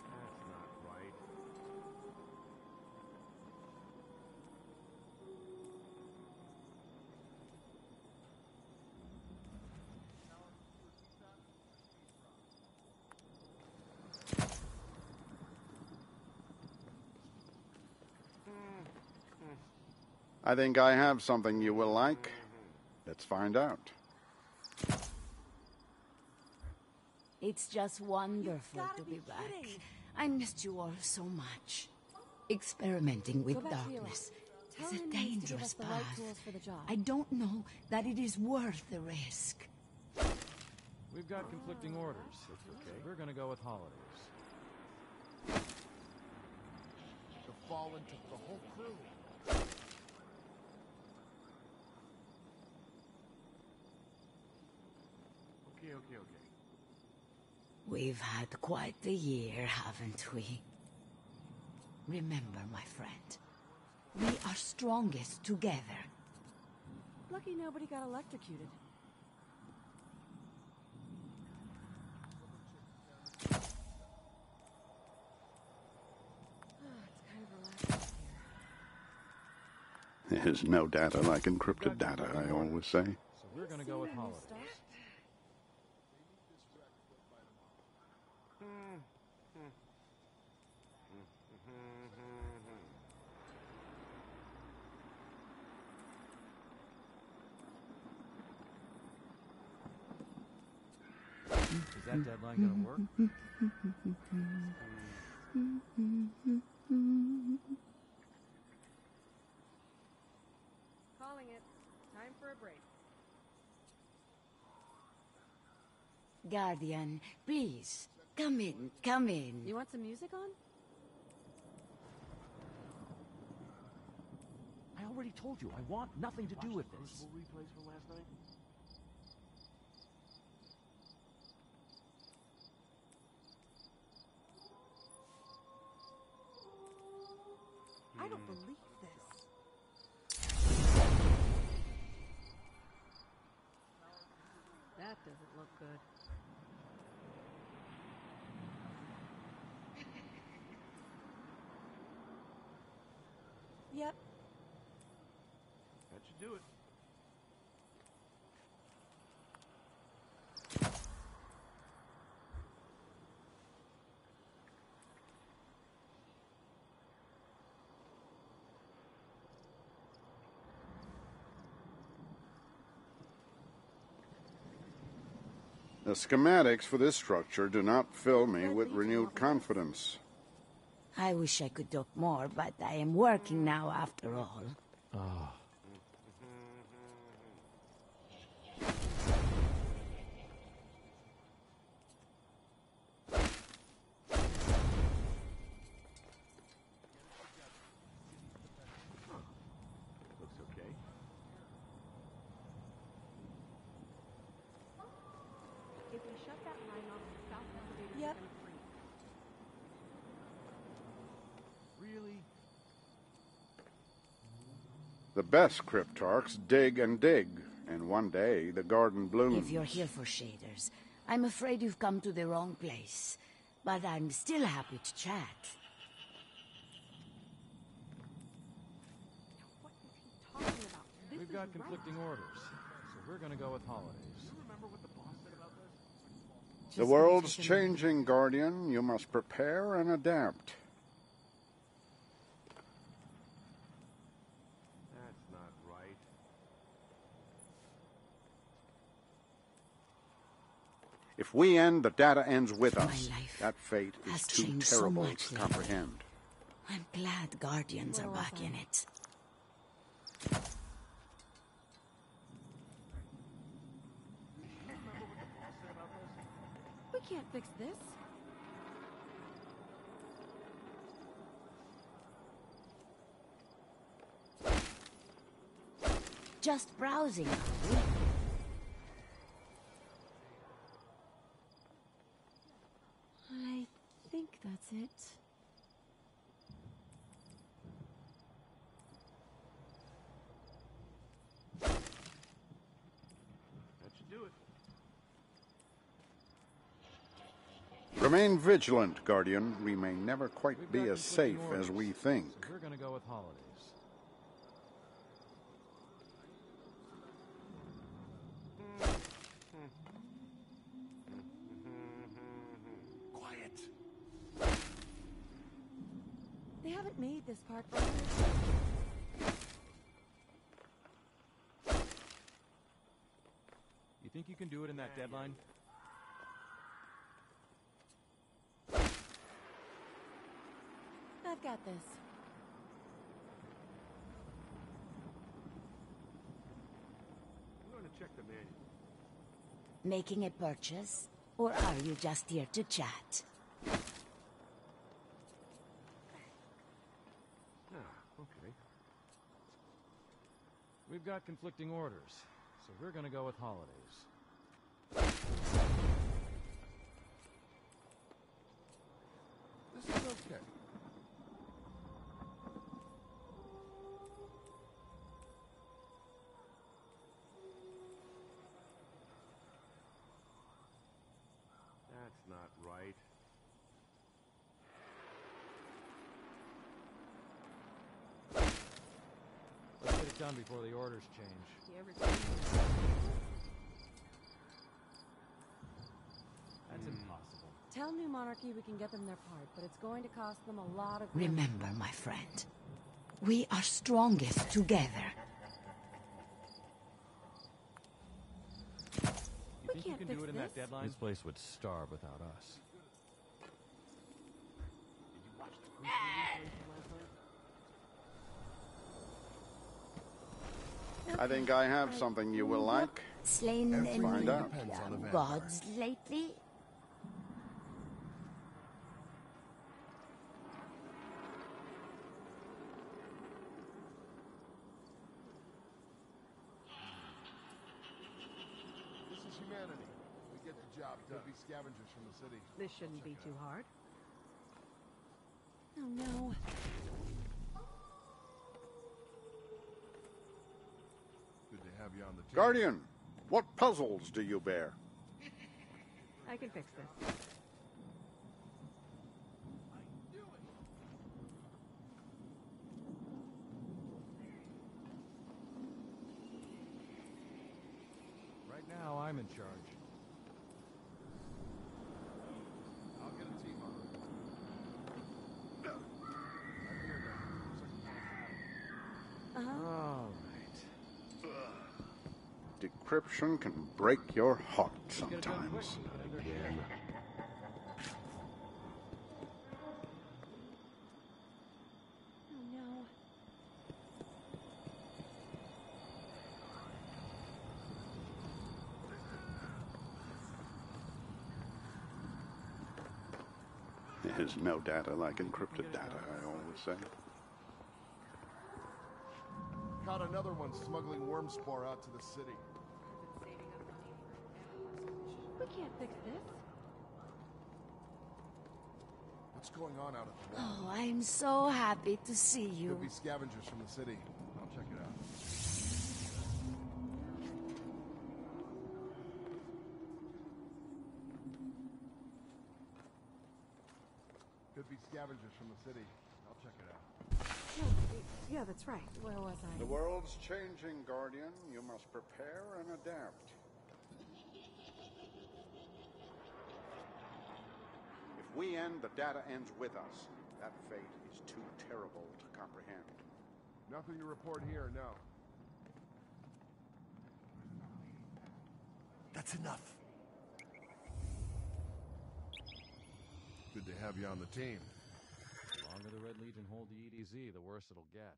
I think I have something you will like. Let's find out. It's just wonderful to be back. I missed you all so much. Experimenting with Go back to Eli. darkness is a him he needs to give dangerous us the right path. for the job. I don't know that it is worth the risk. We've got conflicting orders. Okay. We're gonna go with holidays. The Fallen took the whole crew. Okay, okay, okay. We've had quite the year, haven't we? Remember, my friend, we are strongest together. Lucky nobody got electrocuted. it's kind of relaxing here. There's no data like encrypted data, I always say. So we're gonna go with holidays. Is that deadline gonna work? Calling it. Time for a break. Guardian, please, come in, come in. You want some music on? I already told you, I want nothing to do with this. replays from last night? I don't believe this. That doesn't look good. Yep. That should do it. The schematics for this structure do not fill me with renewed confidence. I wish I could talk more, but I am working now after all. Ah. Looks best cryptarchs dig and dig, and one day the garden blooms. If you're here for shaders, I'm afraid you've come to the wrong place. But I'm still happy to chat. We've got conflicting orders, so we're gonna go with holidays. The world's changing, Guardian. You must prepare and adapt. If we end, the data ends with us. life That fate is has too changed so terrible much to lately. comprehend. I'm glad Guardians are back in it. We can't fix this. Just browsing, are we? I think that's it. That should do it. Remain vigilant, Guardian. We may never quite We've be as safe as we think. So we're gonna go with holidays. Quiet. They haven't this part for. You think you can do it in that deadline? I've got this. I'm going to check the manual. Making a purchase? Or are you just here to chat? Ah, okay. We've got conflicting orders, so we're gonna go with holidays. This is okay. That's not right. Let's get it done before the orders change. That's impossible. Tell New Monarchy we can get them their part, but it's going to cost them a lot of Remember, my friend, we are strongest together. You think you can't can fix do it in that this. deadline? This place would starve without us. I think I have something you will like. Slain Let's any find out. gods lately? This is humanity. We get the job done. Could be scavengers from the city. This shouldn't be too hard. Oh no. Good to have you on the team. Guardian, what puzzles do you bear? [LAUGHS] I can fix this. Right now, I'm in charge. I'll get a team on it. Uh-huh. All right. Can break your heart Get it done quick. sometimes. Put it in their hand. Oh no. There's no data like encrypted data, I always say. Caught another one smuggling worm spore out to the city. We can't fix this. What's going on out at the wall? Oh, I'm so happy to see you. Could be scavengers from the city. I'll check it out. Could be scavengers from the city. I'll check it out. Yeah, that's right. Where was I? The world's changing, Guardian. You must prepare and adapt. We end, the data ends with us. That fate is too terrible to comprehend. Nothing to report here, no. That's enough. Good to have you on the team. The longer the Red Legion hold the EDZ, the worse it'll get.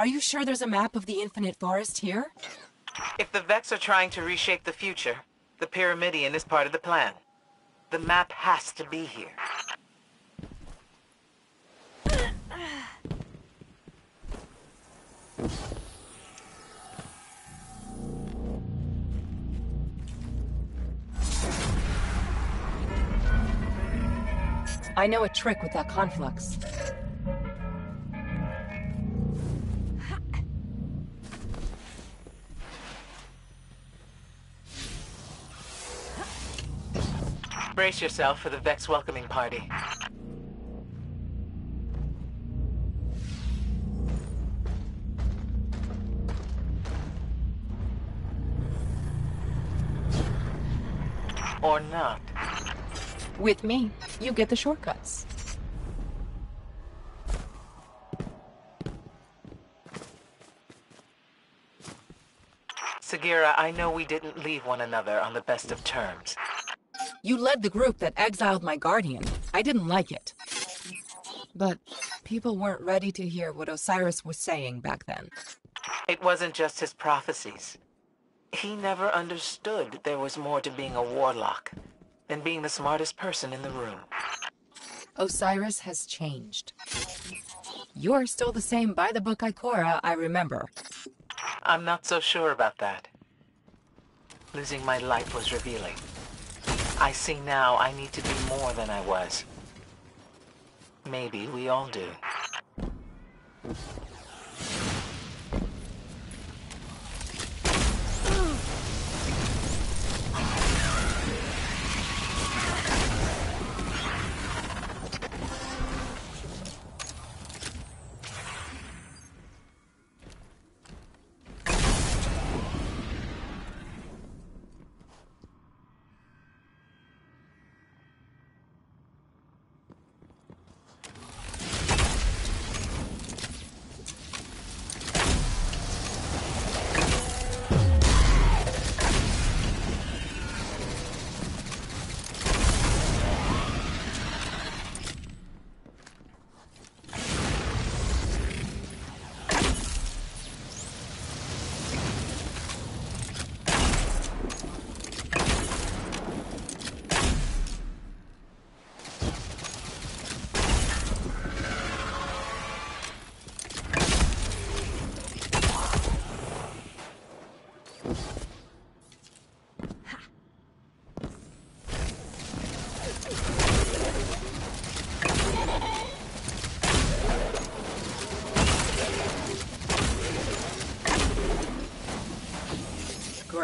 Are you sure there's a map of the Infinite Forest here? If the Vex are trying to reshape the future, the Pyramidion is part of the plan. The map has to be here. I know a trick with that conflux. Brace yourself for the Vex welcoming party. Or not. With me, you get the shortcuts. Sagira, I know we didn't leave one another on the best of terms. You led the group that exiled my guardian. I didn't like it. But people weren't ready to hear what Osiris was saying back then. It wasn't just his prophecies. He never understood there was more to being a warlock than being the smartest person in the room. Osiris has changed. You're still the same by the book Ikora I remember. I'm not so sure about that. Losing my life was revealing. I see now I need to be more than I was. Maybe we all do.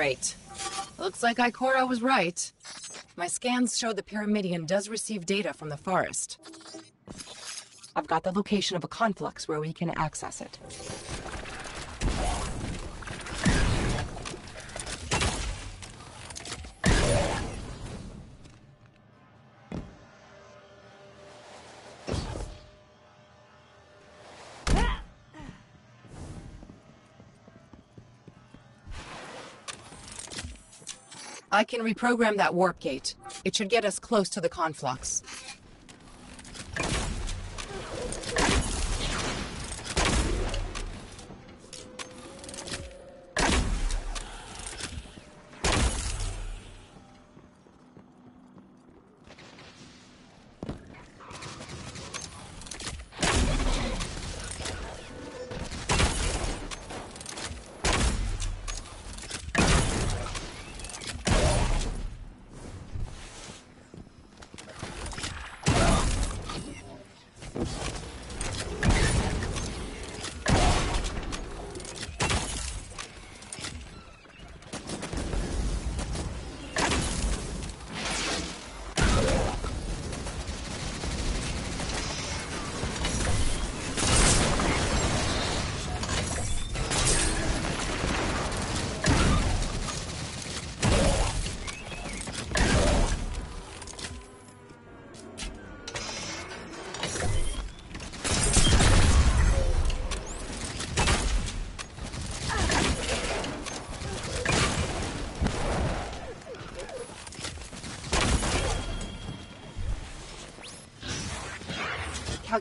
Great. Looks like Ikora was right. My scans show the Pyramidion does receive data from the forest. I've got the location of a conflux where we can access it. I can reprogram that warp gate. It should get us close to the conflux.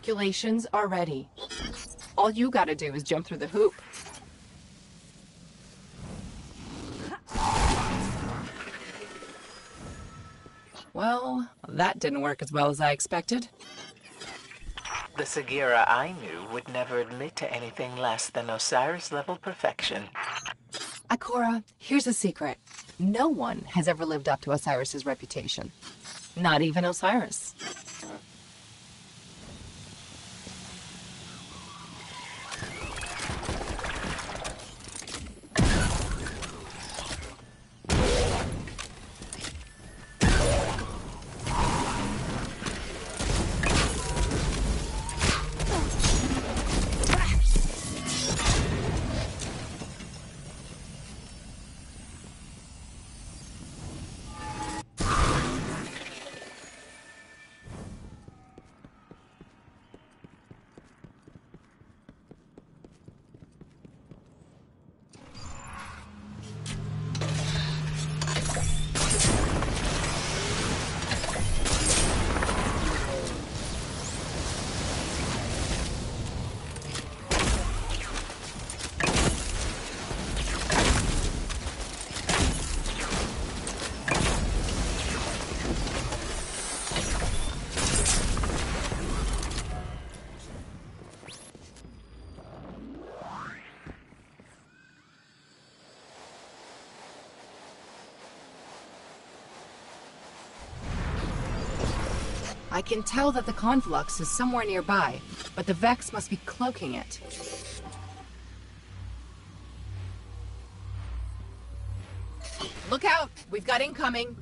Calculations are ready. All you gotta do is jump through the hoop. Well, that didn't work as well as I expected. The Sagira I knew would never admit to anything less than Osiris-level perfection. Ikora, here's a secret. No one has ever lived up to Osiris's reputation. Not even Osiris. Can tell that the conflux is somewhere nearby, but the Vex must be cloaking it. Look out! We've got incoming!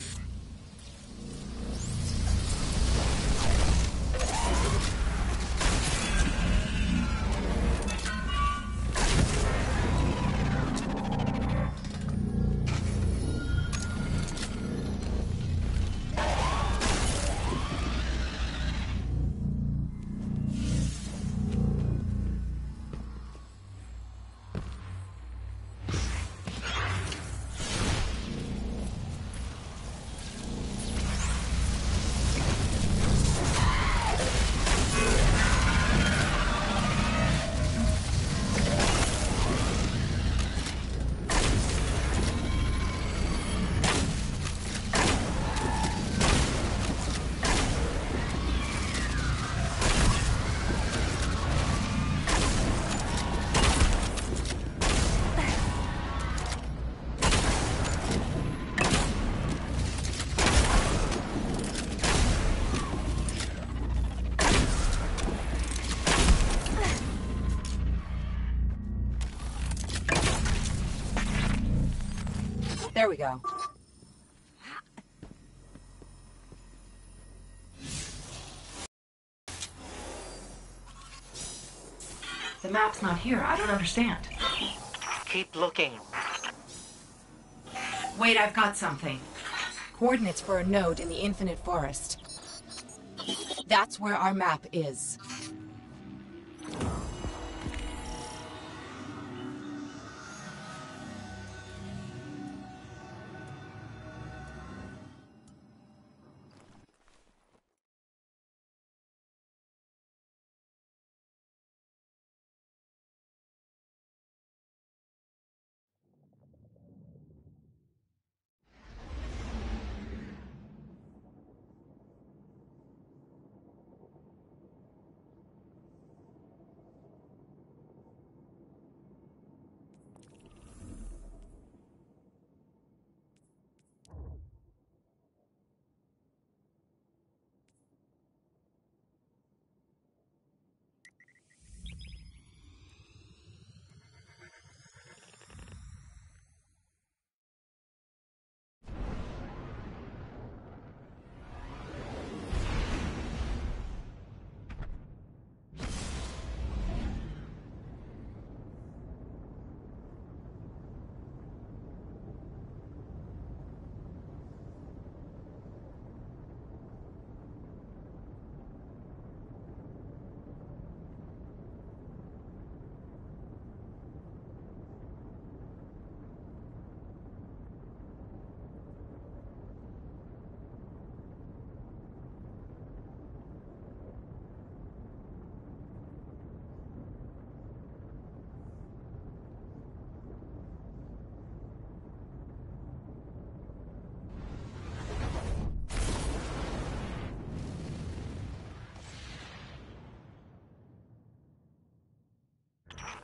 Here. I don't understand. Keep looking. Wait, I've got something. Coordinates for a node in the Infinite Forest. That's where our map is.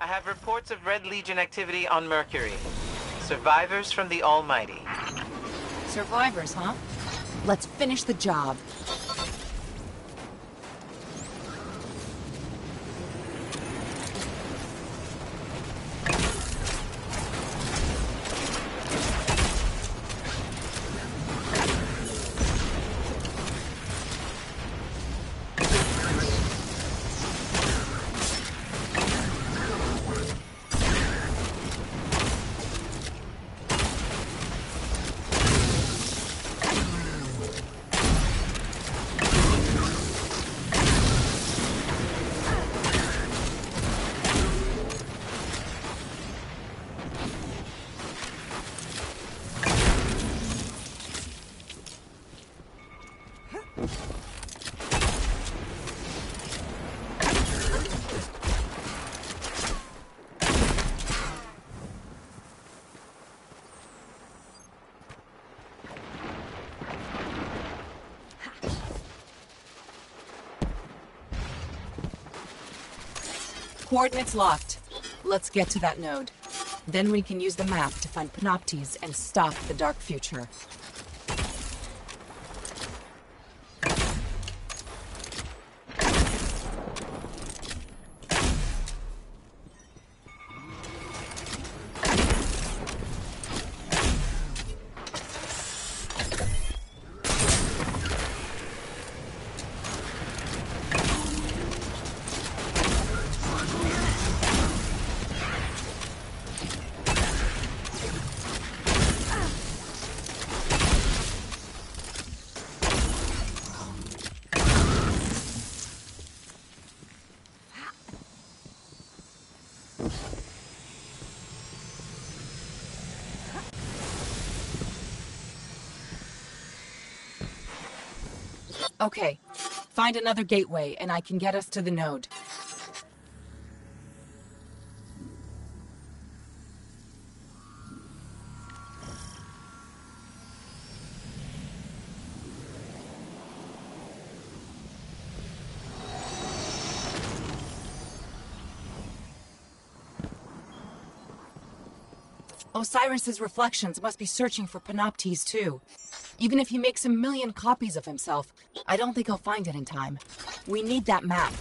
I have reports of Red Legion activity on Mercury. Survivors from the Almighty. Survivors, huh? Let's finish the job. Coordinates locked. Let's get to that node. Then we can use the map to find Panoptes and stop the Dark Future. Okay, find another gateway and I can get us to the node. Osiris's reflections must be searching for Panoptes too. Even if he makes a million copies of himself, I don't think he'll find it in time. We need that map.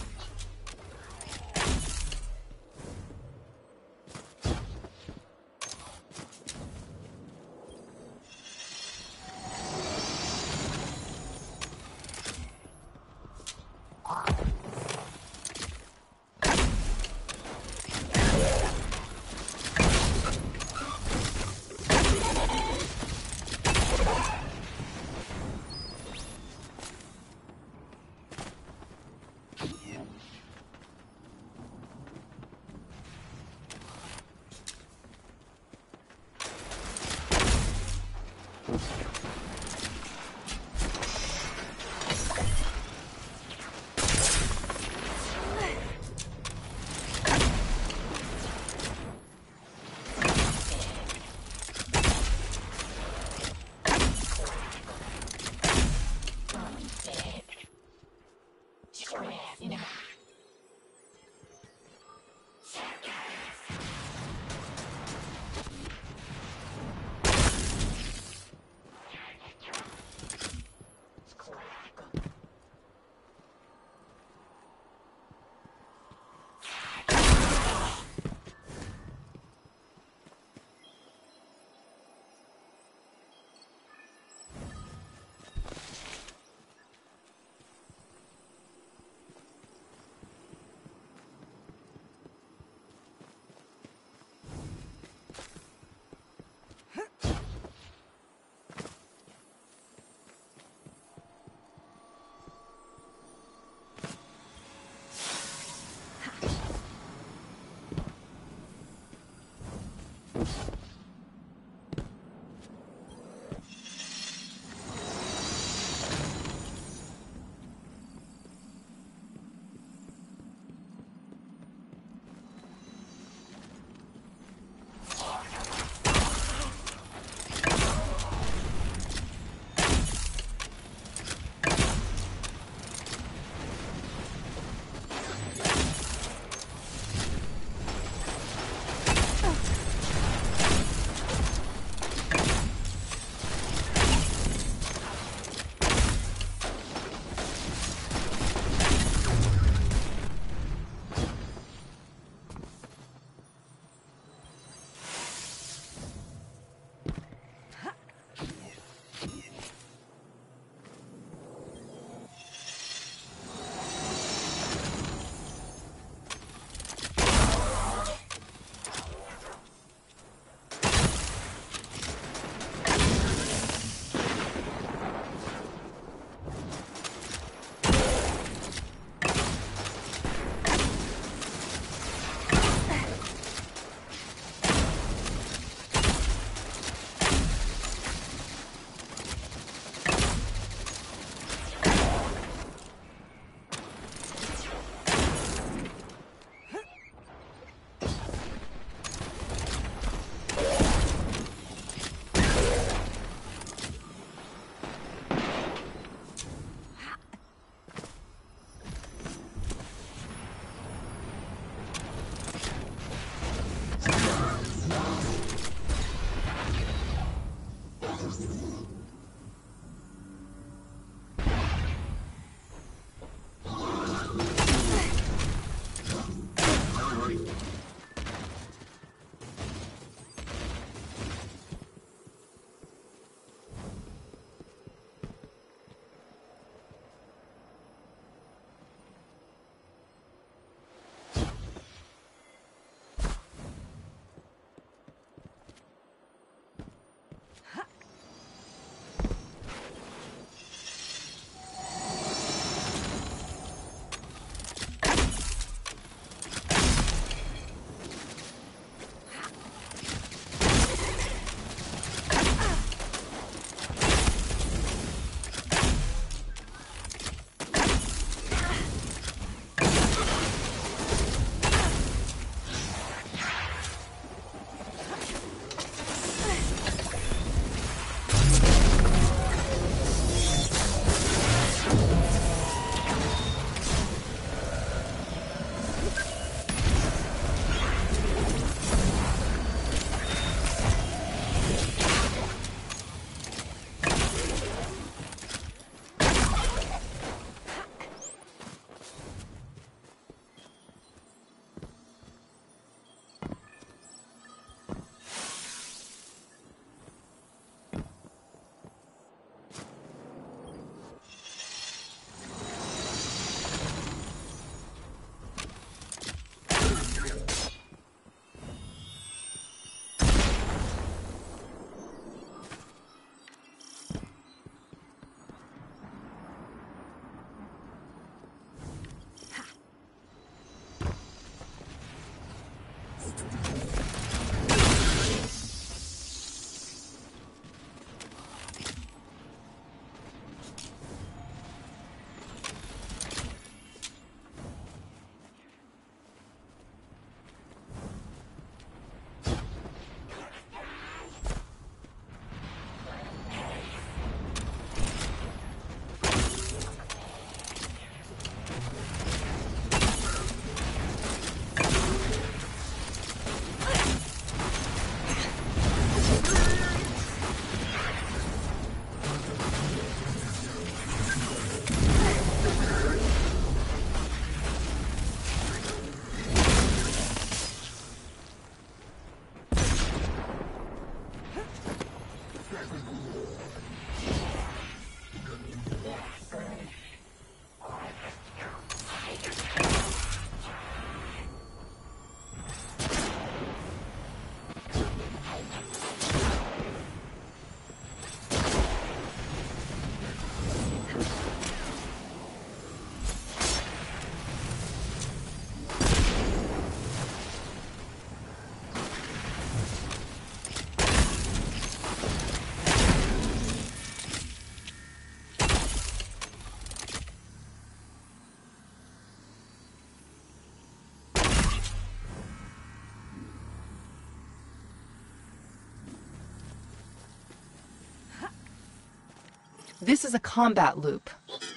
This is a combat loop,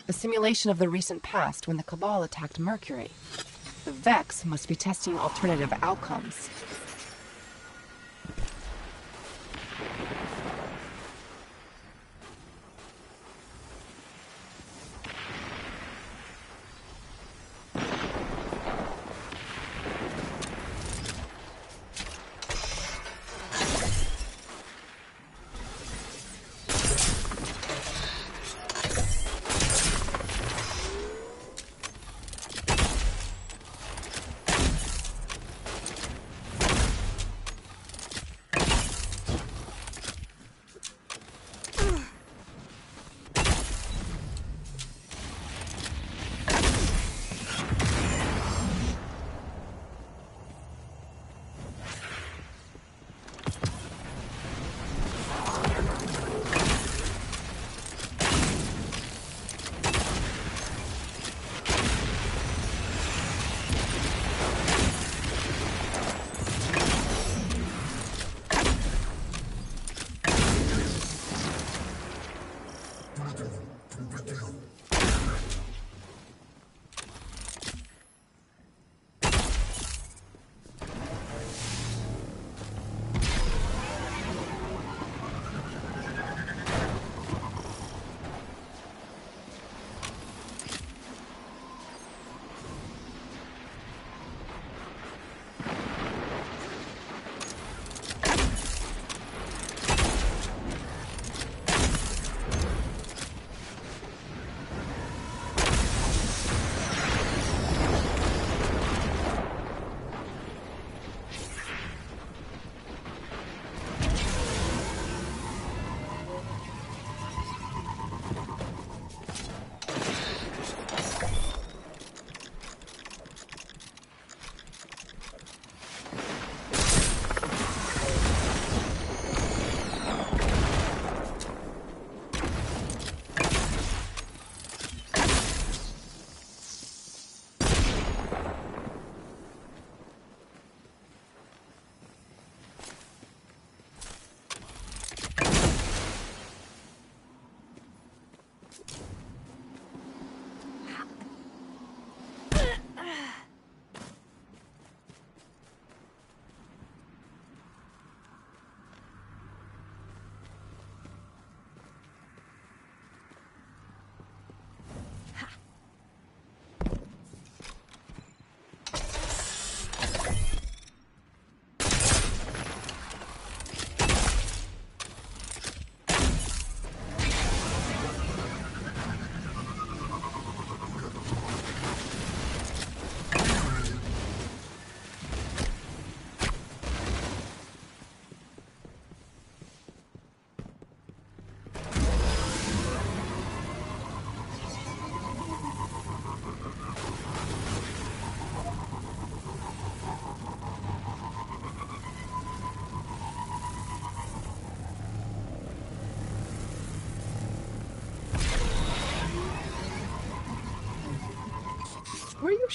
a simulation of the recent past when the Cabal attacked Mercury. The Vex must be testing alternative outcomes.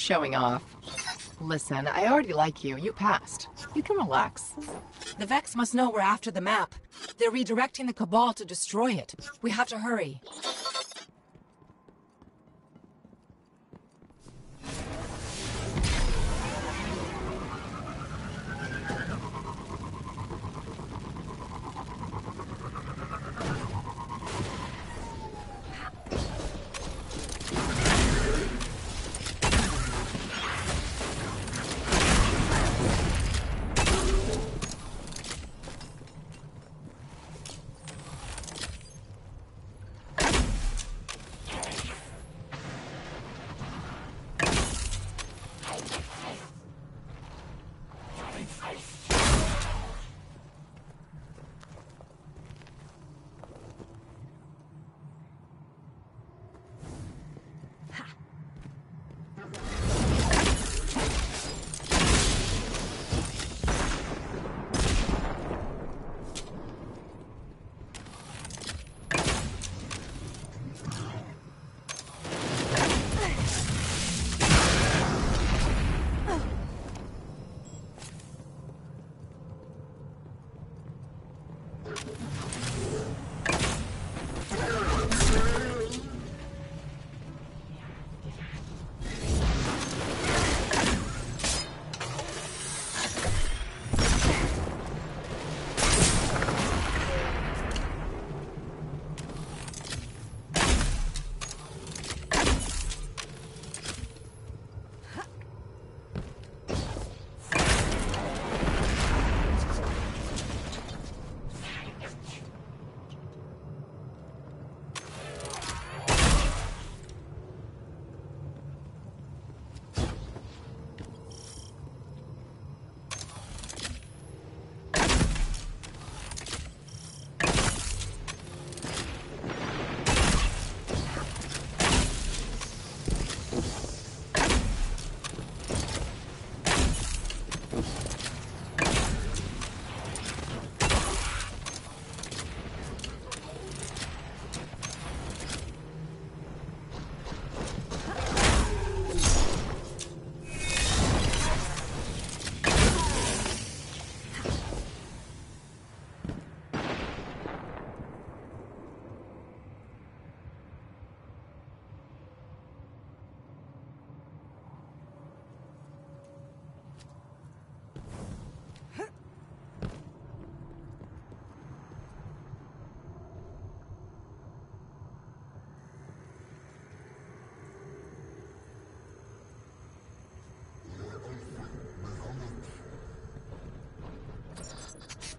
Showing off? Listen, I already like you. You passed. You can relax. The Vex must know we're after the map. They're redirecting the Cabal to destroy it. We have to hurry.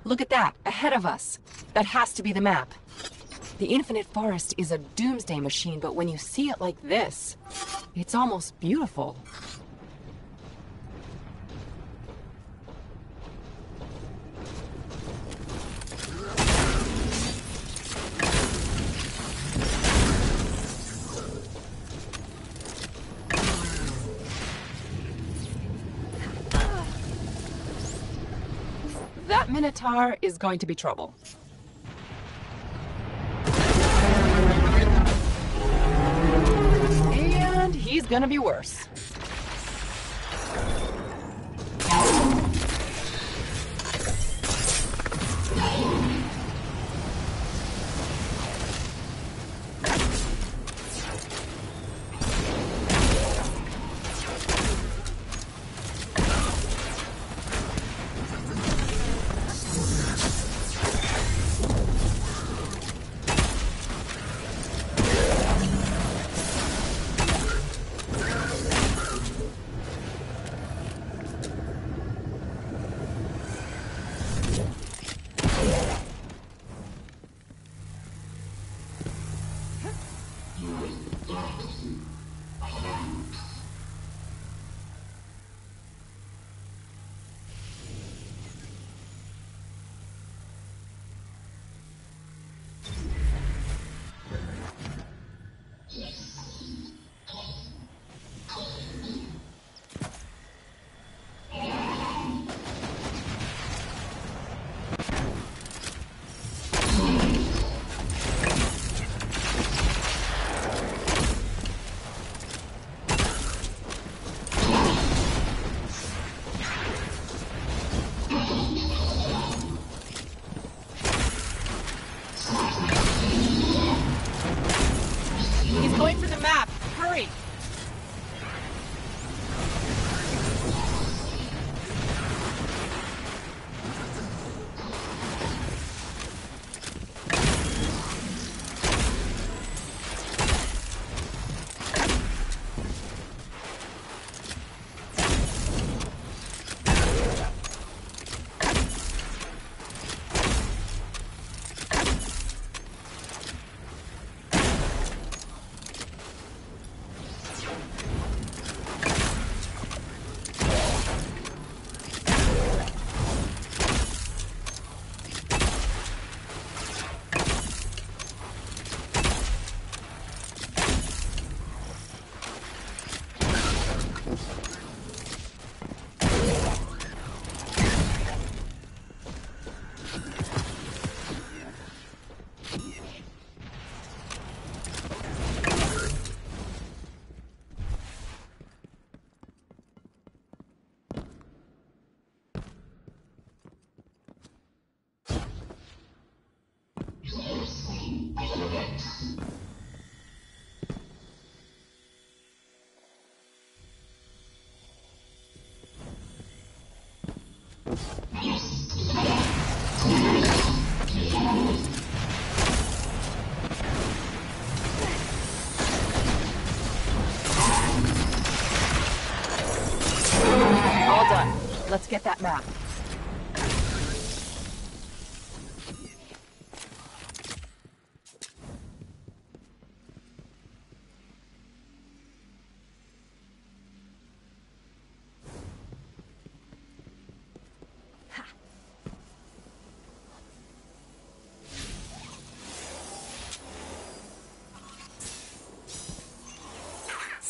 Look at that, ahead of us. That has to be the map. The Infinite Forest is a doomsday machine, but when you see it like this, it's almost beautiful. Minotaur is going to be trouble. And he's gonna be worse.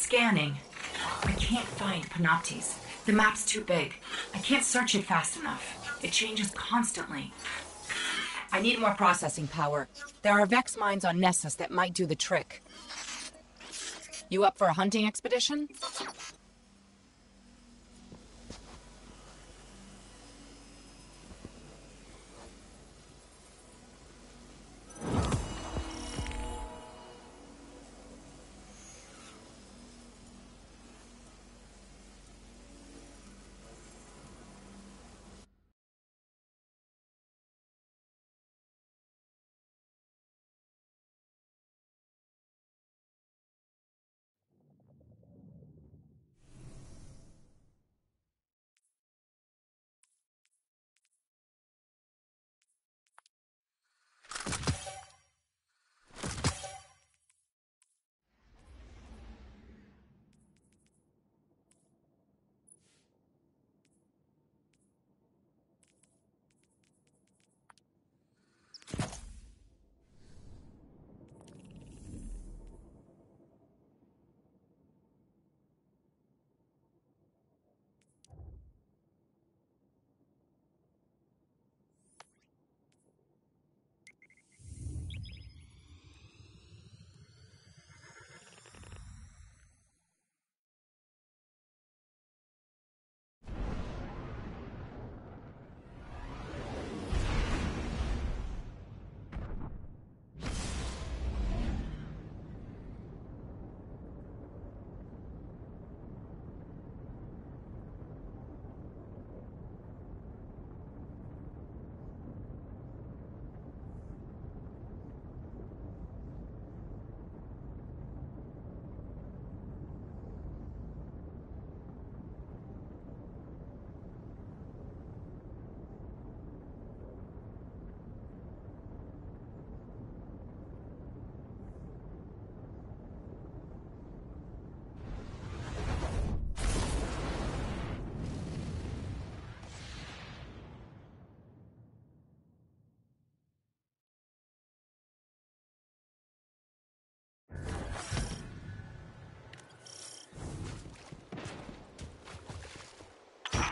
Scanning. I can't find Panoptes. The map's too big. I can't search it fast enough. It changes constantly. I need more processing power. There are Vex mines on Nessus that might do the trick. You up for a hunting expedition?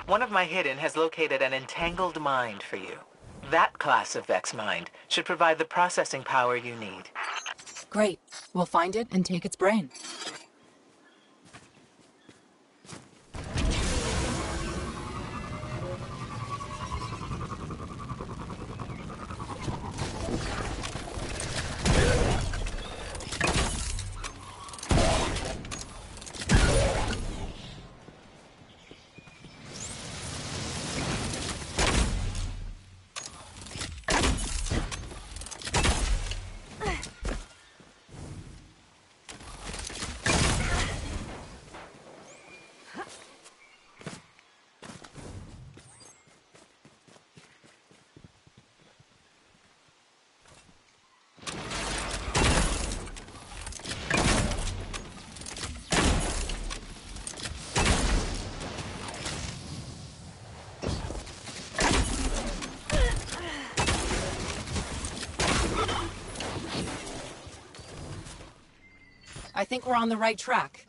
One of my hidden has located an entangled mind for you. That class of Vex mind should provide the processing power you need. Great. We'll find it and take its brain. Think we're on the right track.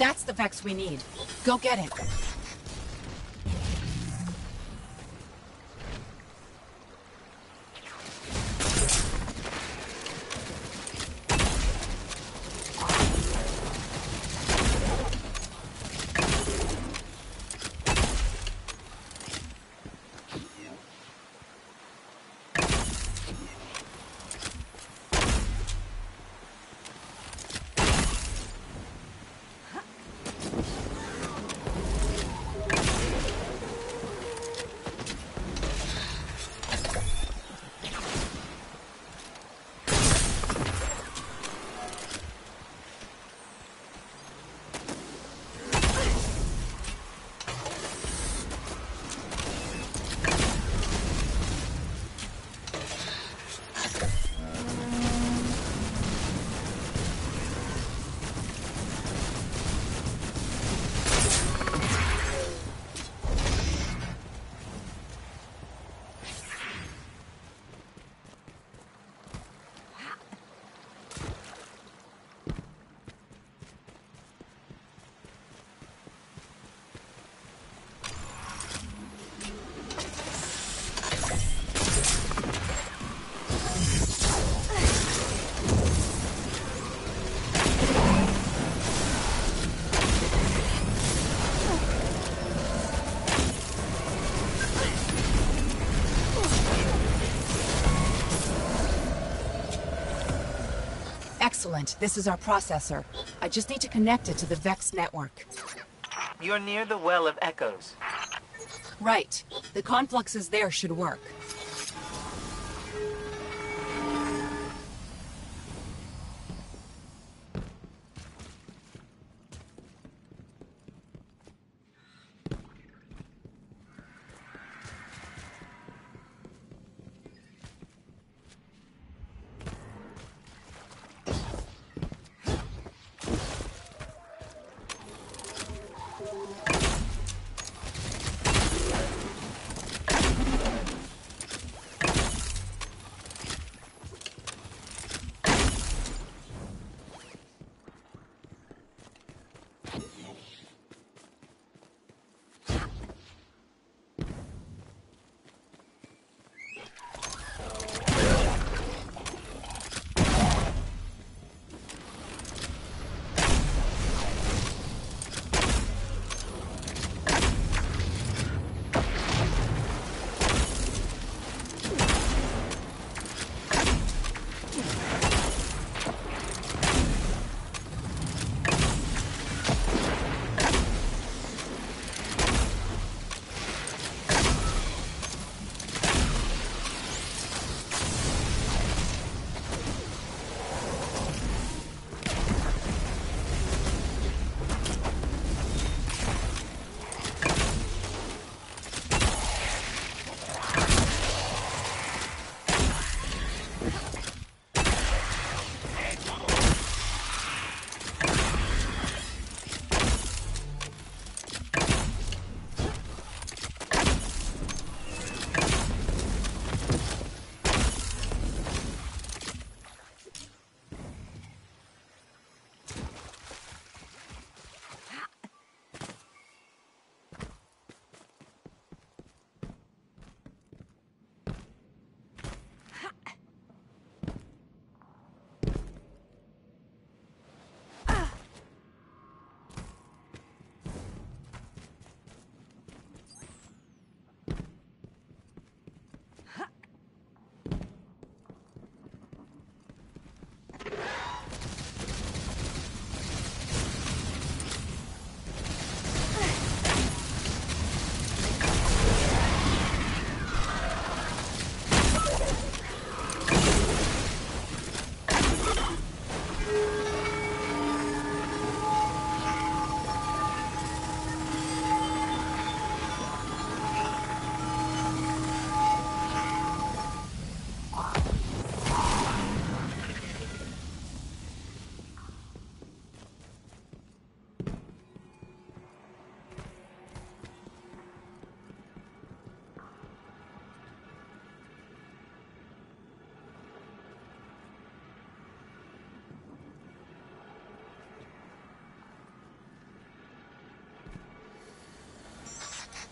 That's the Vex we need. Go get it. Excellent. This is our processor. I just need to connect it to the Vex network. You're near the Well of Echoes. Right. The confluxes there should work.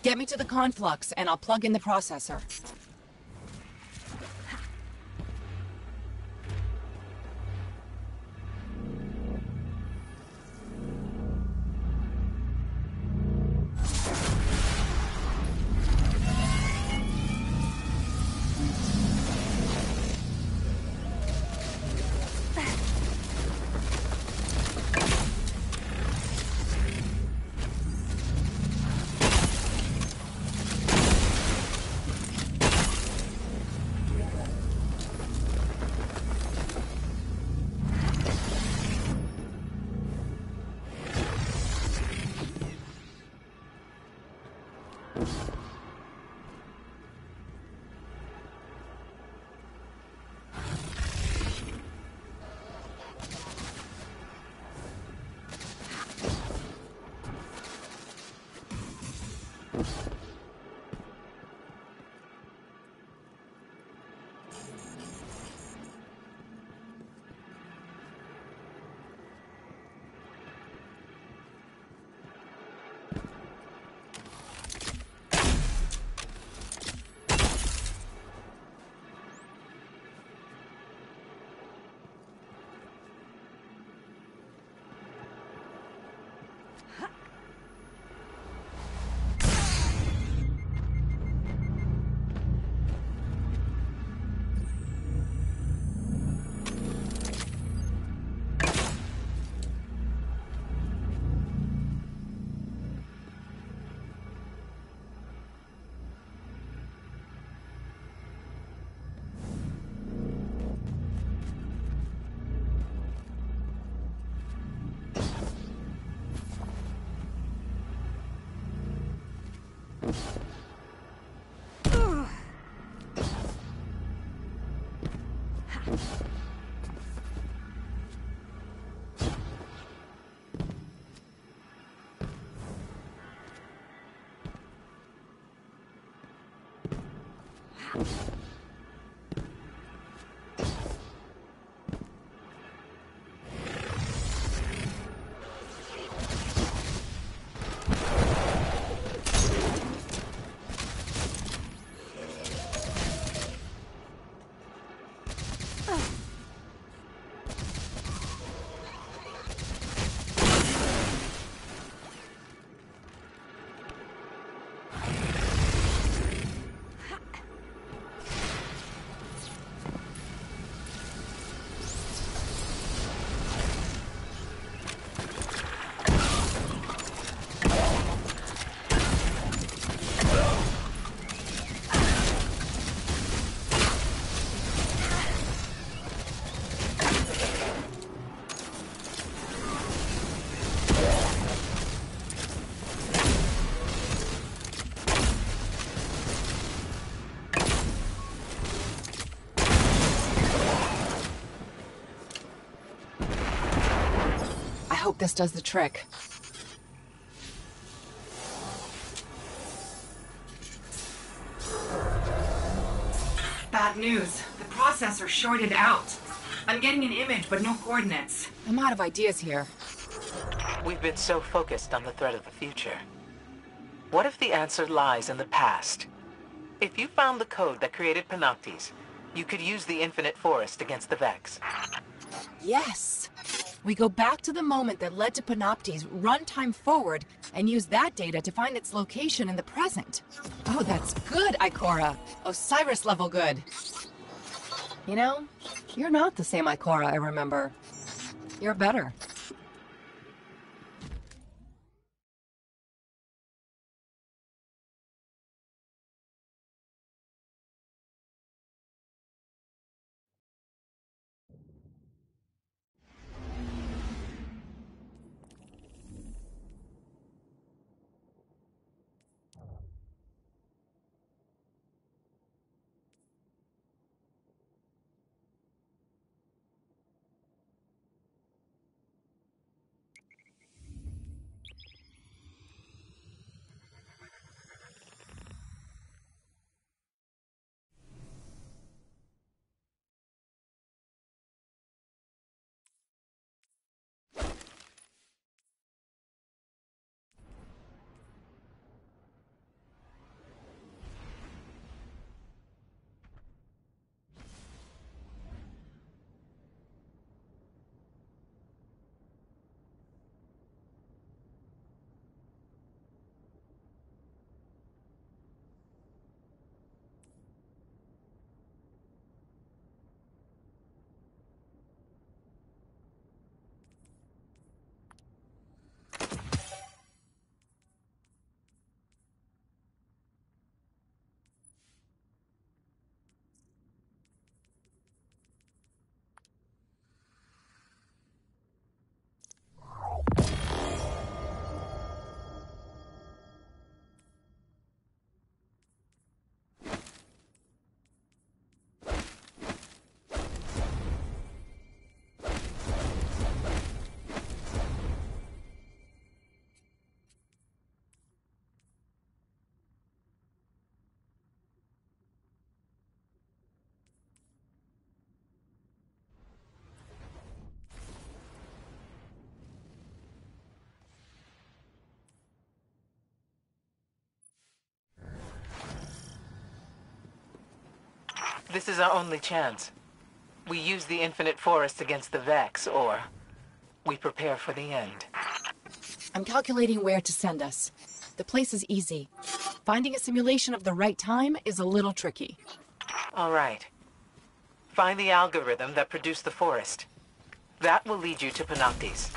Get me to the conflux, and I'll plug in the processor. I hope this does the trick. Bad news. The processor shorted out. I'm getting an image, but no coordinates. I'm out of ideas here. We've been so focused on the threat of the future. What if the answer lies in the past? If you found the code that created Panoptes, you could use the Infinite Forest against the Vex. Yes! We go back to the moment that led to Panoptes, run time forward, and use that data to find its location in the present. Oh, that's good, Ikora. Osiris level good. You know, you're not the same Ikora I remember. You're better. This is our only chance. We use the infinite forest against the Vex, or we prepare for the end. I'm calculating where to send us. The place is easy. Finding a simulation of the right time is a little tricky. All right. Find the algorithm that produced the forest. That will lead you to Panoptes.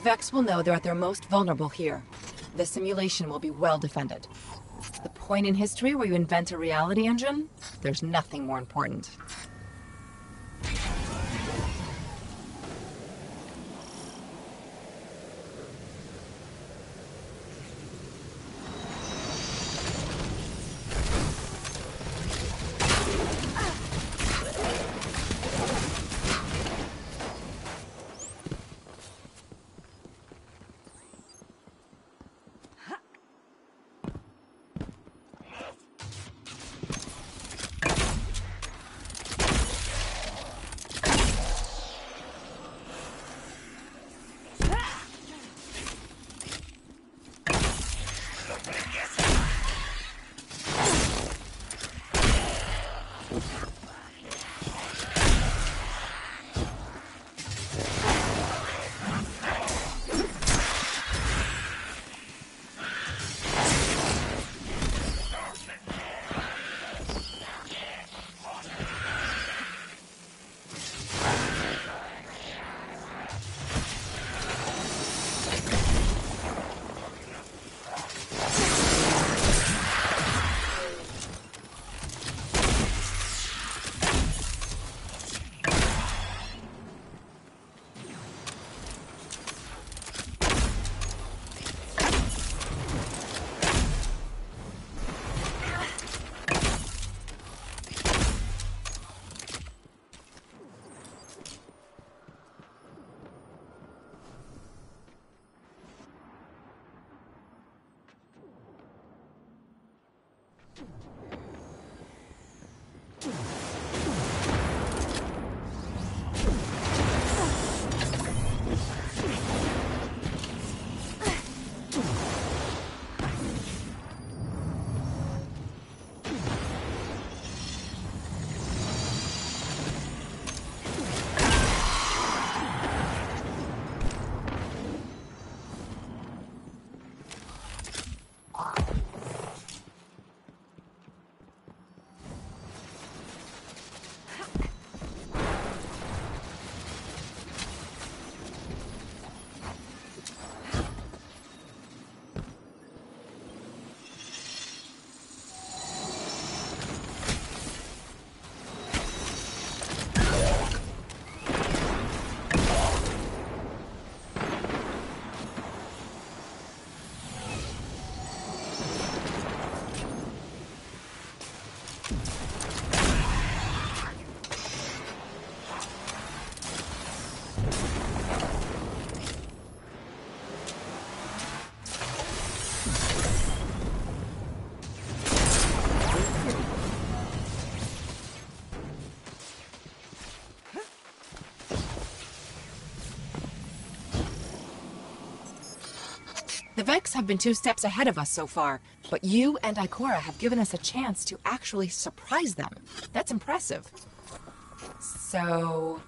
The Vex will know they're at their most vulnerable here. The simulation will be well defended. The point in history where you invent a reality engine, there's nothing more important. Vex have been two steps ahead of us so far, but you and Ikora have given us a chance to actually surprise them. That's impressive. So,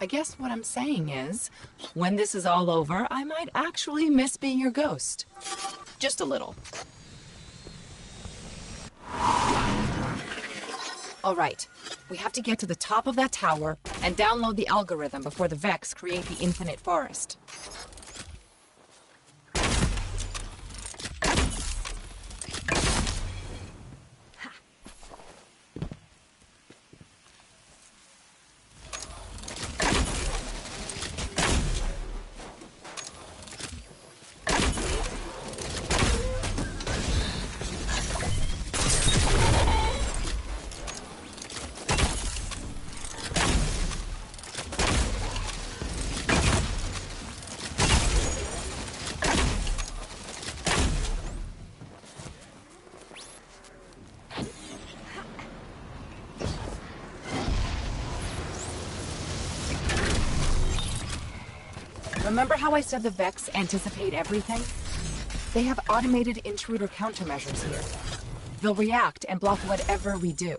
I guess what I'm saying is, when this is all over, I might actually miss being your ghost. Just a little. All right, we have to get to the top of that tower and download the algorithm before the Vex create the infinite forest. Remember how I said the Vex anticipate everything? They have automated intruder countermeasures here. They'll react and block whatever we do.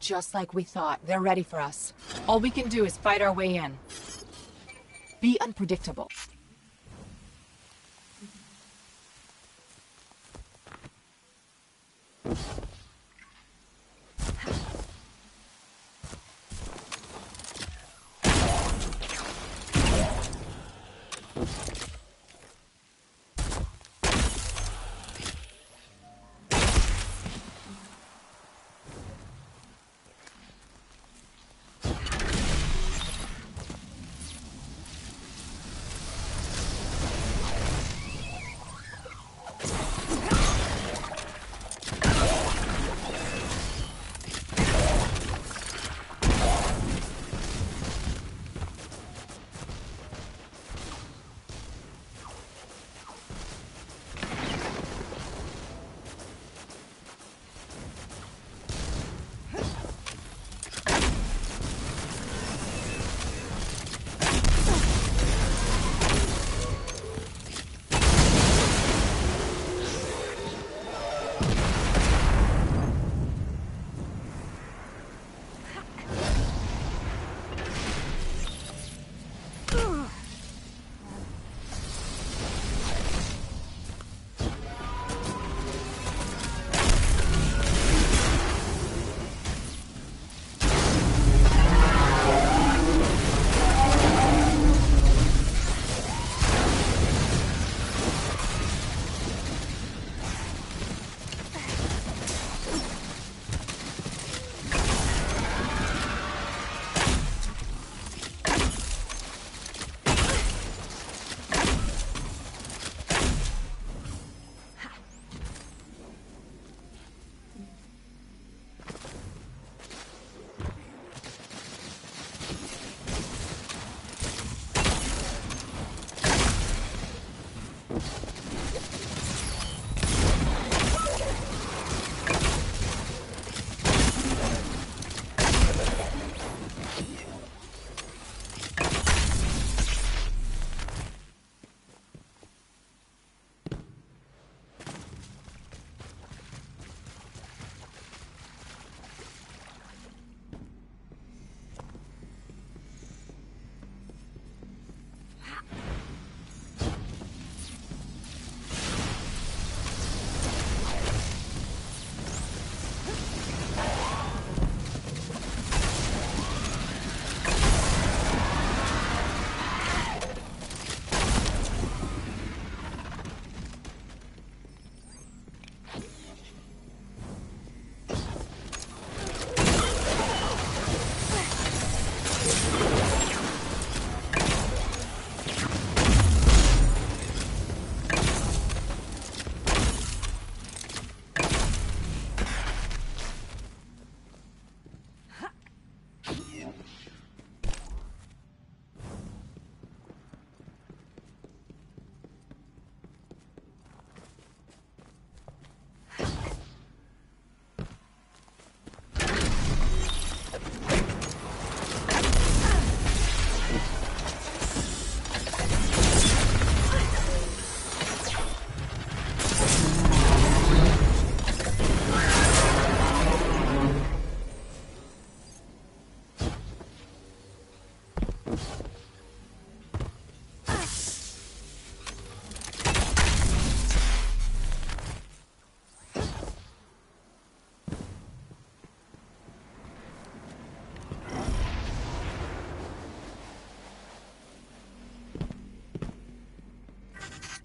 Just like we thought, they're ready for us. All we can do is fight our way in. Be unpredictable.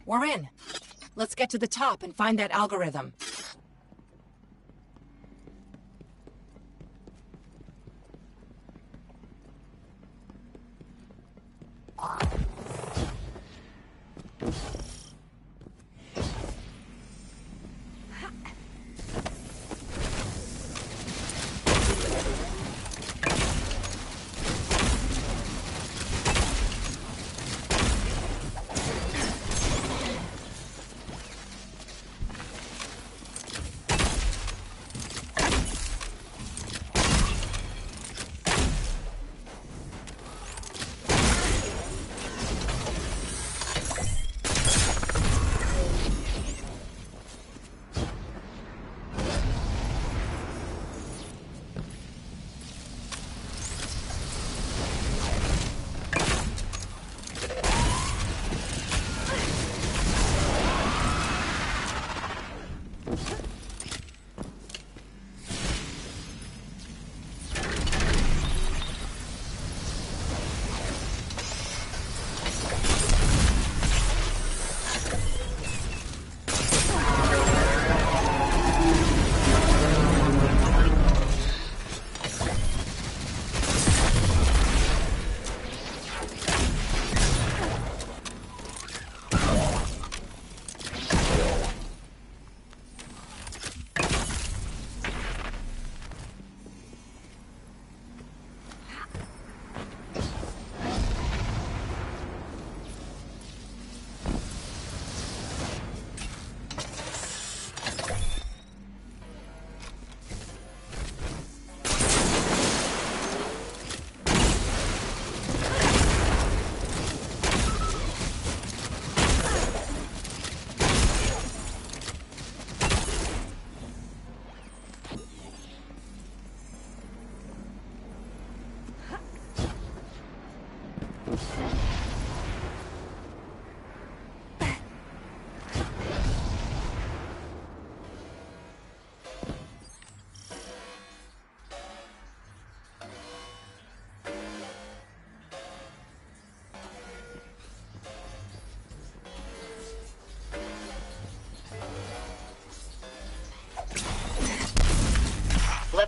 We're in. Let's get to the top and find that algorithm.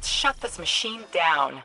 Let's shut this machine down.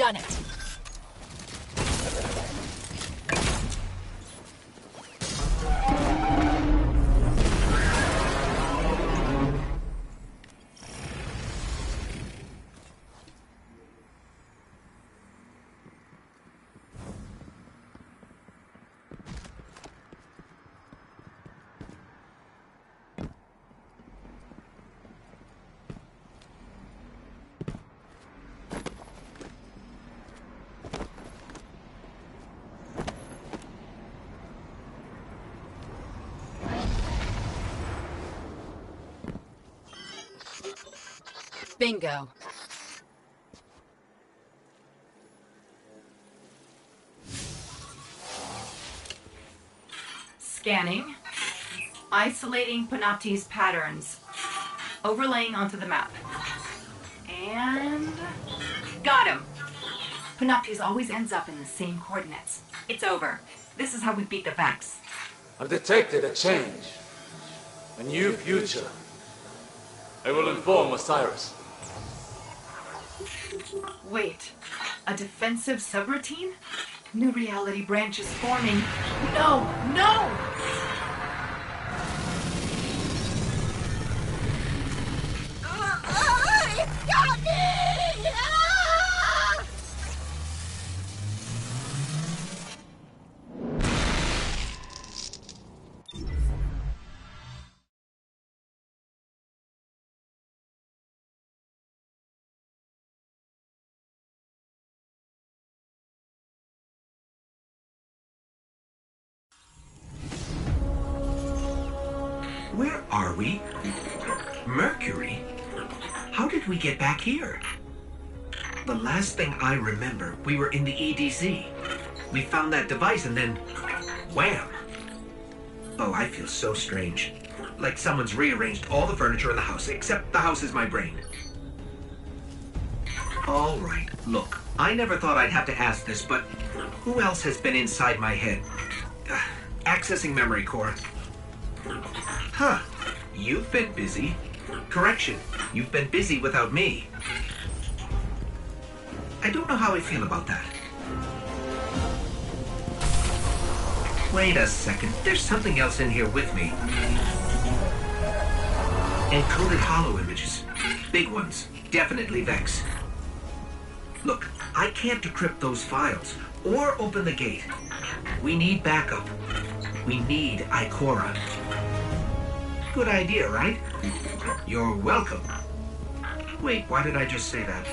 Done it. Bingo. Scanning. Isolating Panoptes' patterns. Overlaying onto the map. And. Got him! Panoptes always ends up in the same coordinates. It's over. This is how we beat the Vex. I've detected a change. A new future. I will inform Osiris. Wait. A defensive subroutine? New reality branch is forming. No! No! Back here? The last thing I remember, we were in the EDZ. We found that device and then wham! Oh, I feel so strange. Like someone's rearranged all the furniture in the house, except the house is my brain. All right, look, I never thought I'd have to ask this, but who else has been inside my head? Ugh, accessing memory core. Huh. You've been busy. Correction, you've been busy without me. I don't know how I feel about that. Wait a second, there's something else in here with me. Encoded hollow images. Big ones. Definitely Vex. Look, I can't decrypt those files or open the gate. We need backup. We need Ikora. Good idea, right? You're welcome. Wait, why did I just say that?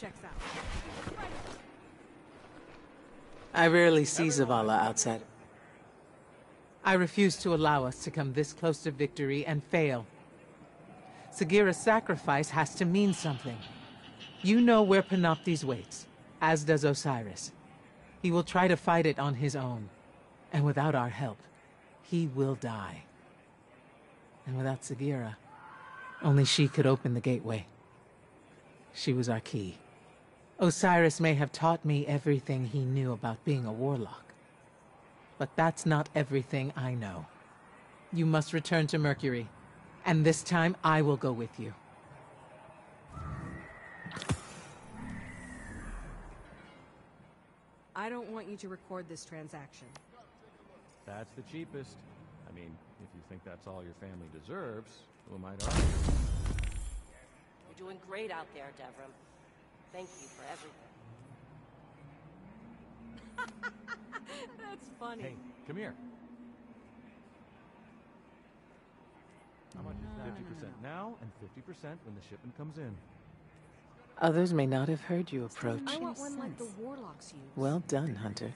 Checks out. I rarely see Zavala outside. I refuse to allow us to come this close to victory and fail. Sagira's sacrifice has to mean something. You know where Panoptes waits, as does Osiris. He will try to fight it on his own, and without our help, he will die. And without Sagira, only she could open the gateway. She was our key. Osiris may have taught me everything he knew about being a warlock. But that's not everything I know. You must return to Mercury, and this time I will go with you. I don't want you to record this transaction. That's the cheapest. I mean, if you think that's all your family deserves, who am might argue? You're doing great out there, Devrim. Thank you for everything. [LAUGHS] That's funny. Hey, come here. How much is that? 50% now and 50% when the shipment comes in? Others may not have heard you approach. I want one like the warlocks use. Well done, Hunter.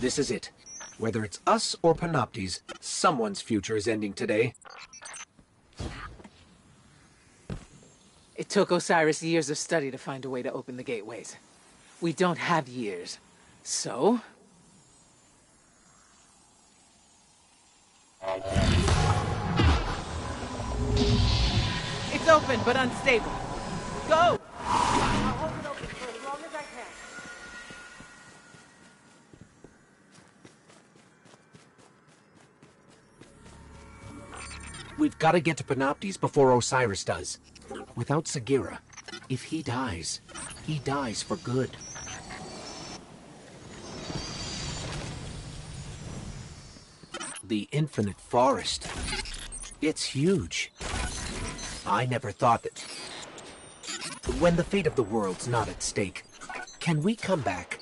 This is it. Whether it's us or Panoptes, someone's future is ending today. It took Osiris years of study to find a way to open the gateways. We don't have years. So? It's open, but unstable. Go! I'll hold it open for as long as I can. We've got to get to Panoptes before Osiris does. Without Sagira, if he dies, he dies for good. The Infinite Forest. It's huge. I never thought that... When the fate of the world's not at stake, can we come back?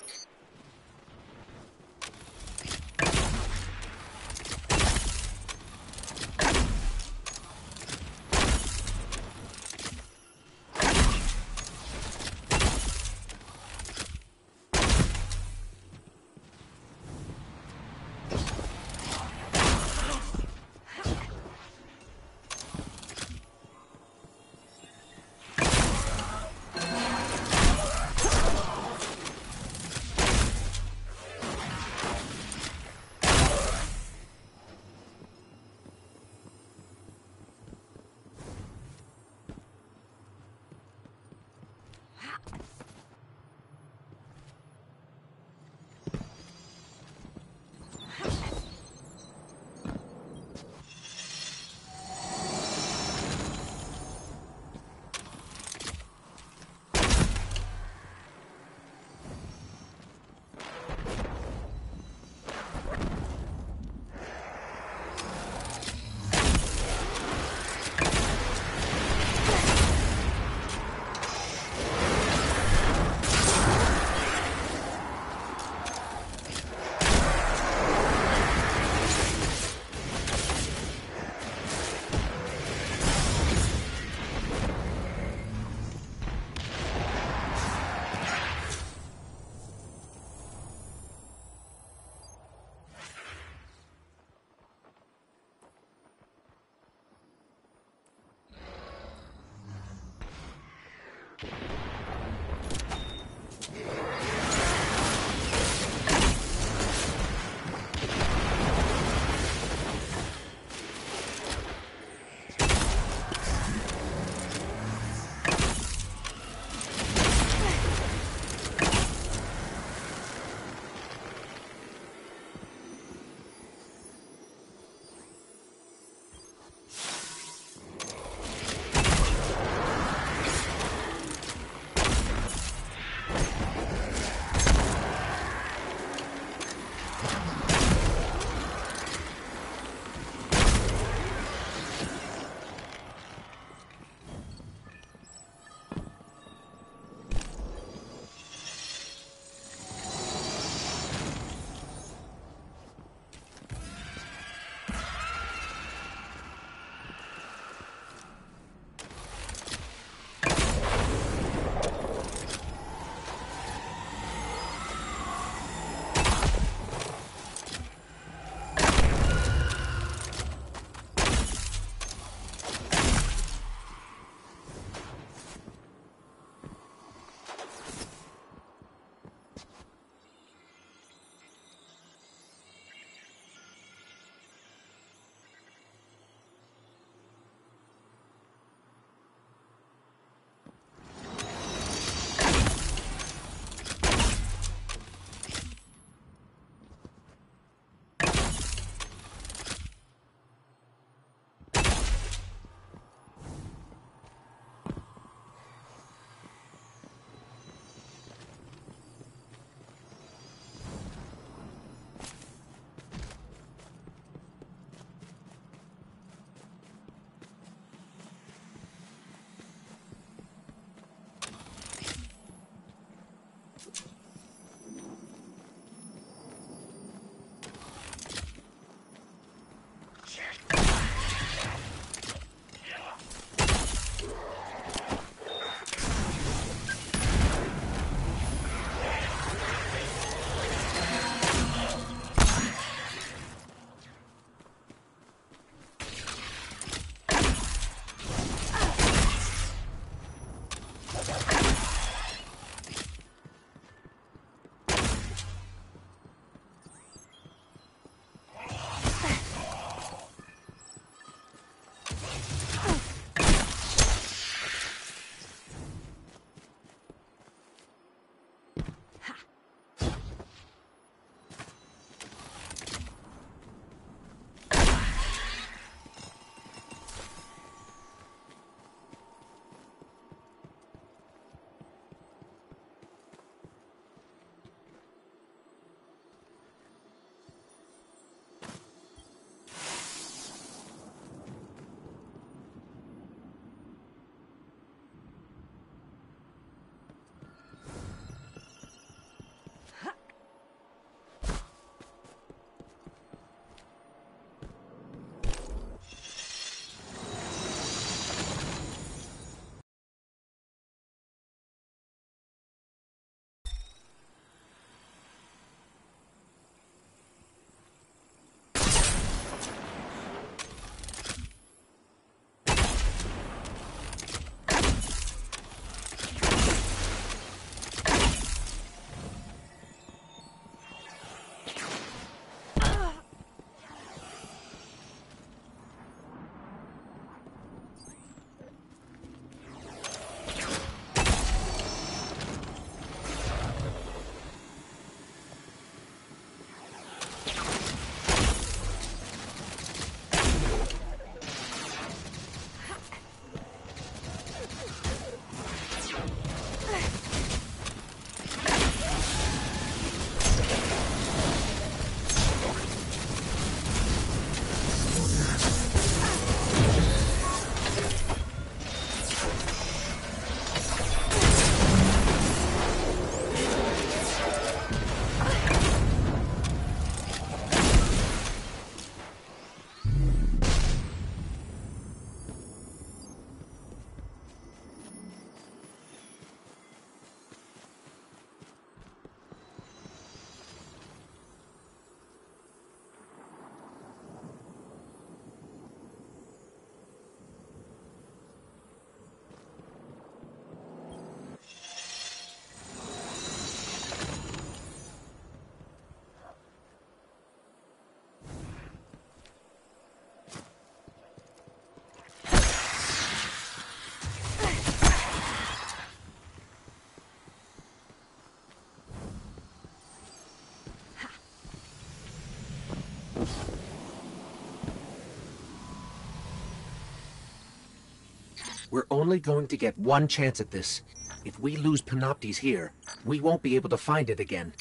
We're only going to get one chance at this. If we lose Panoptes here, we won't be able to find it again.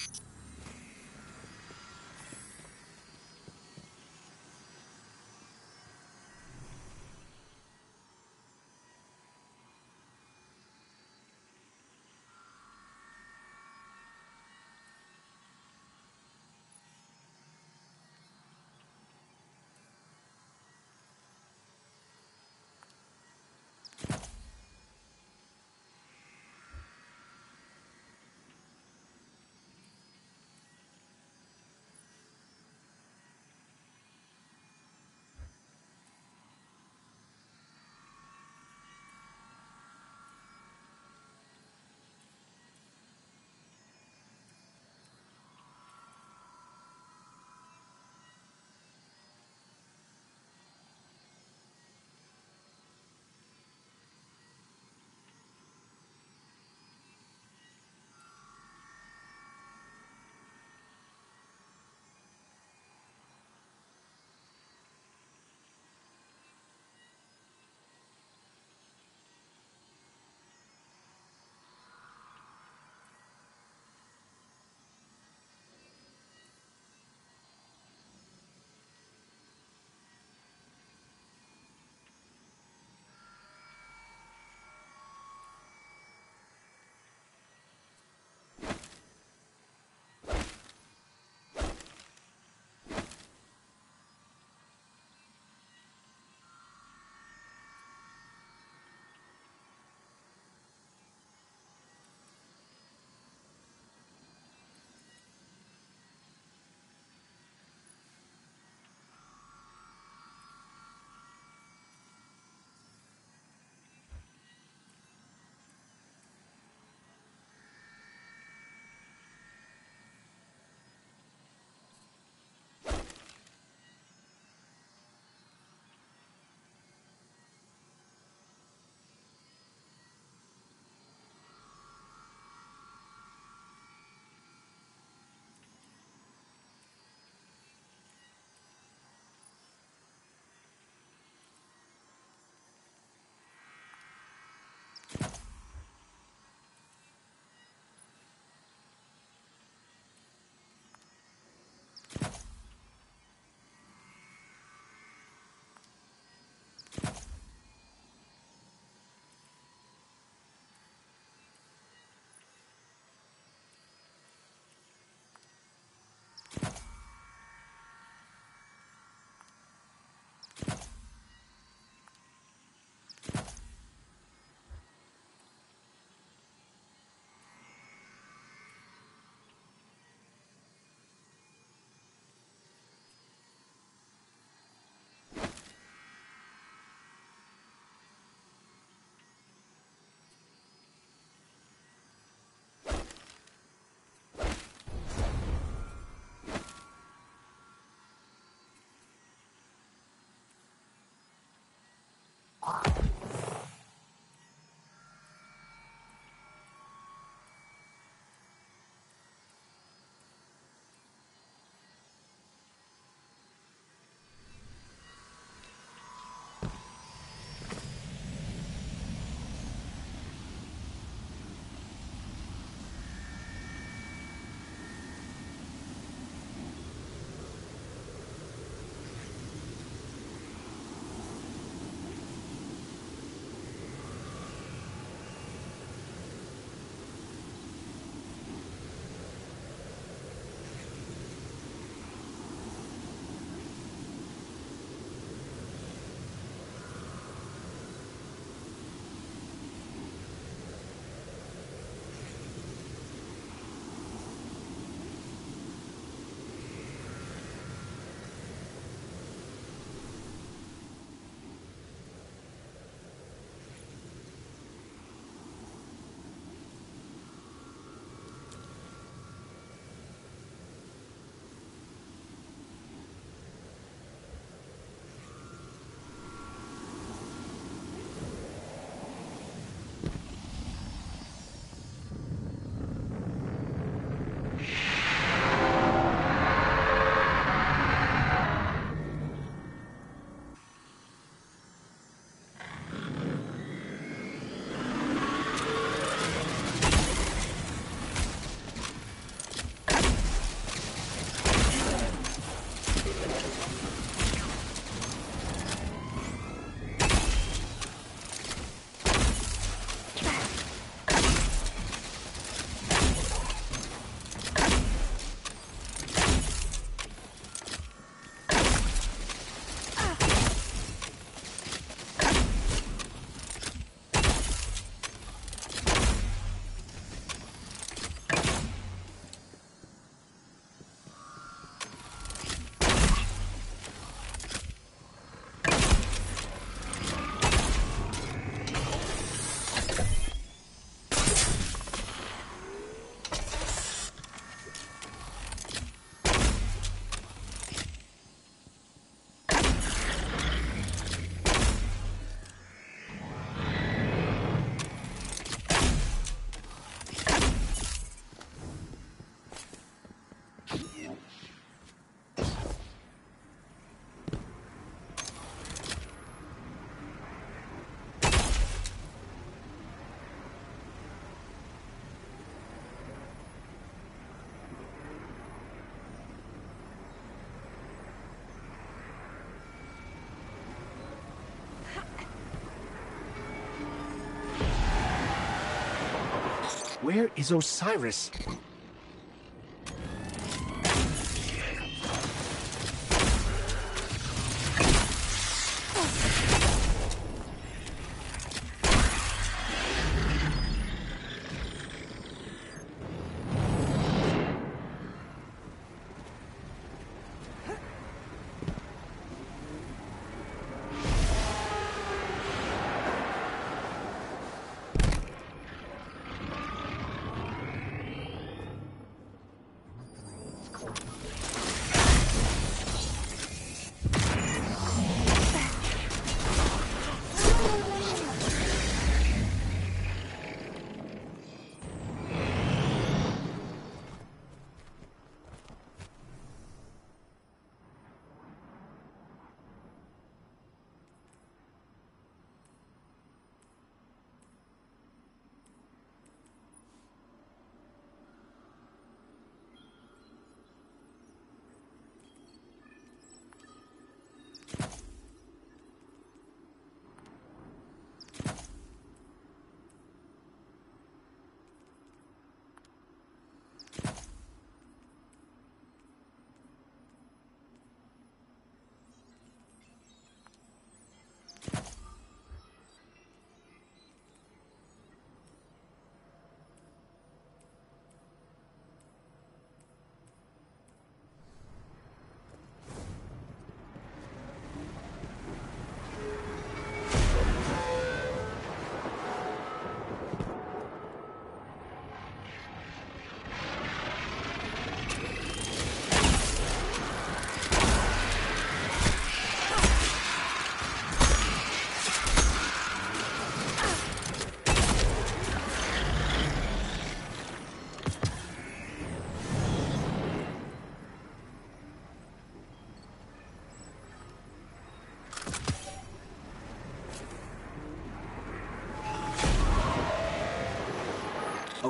Where is Osiris?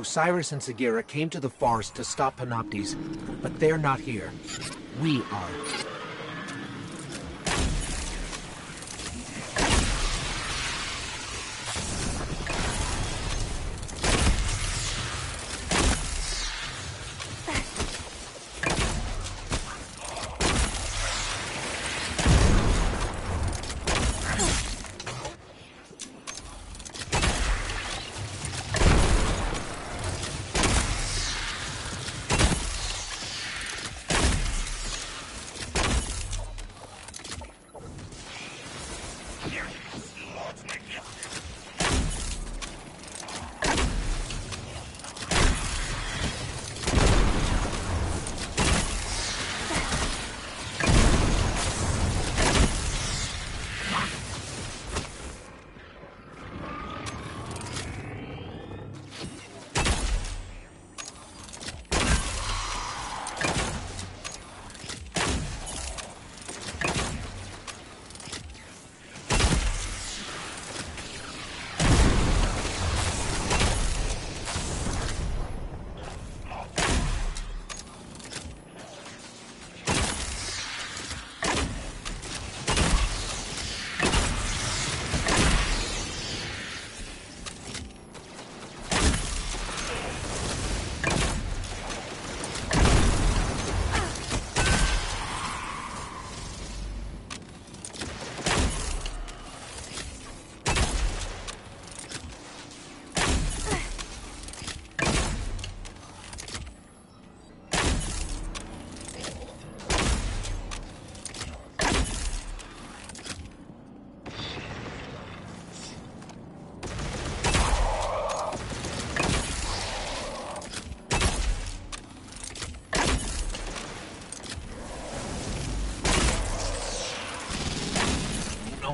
Osiris and Sagira came to the forest to stop Panoptes, but they're not here. We are.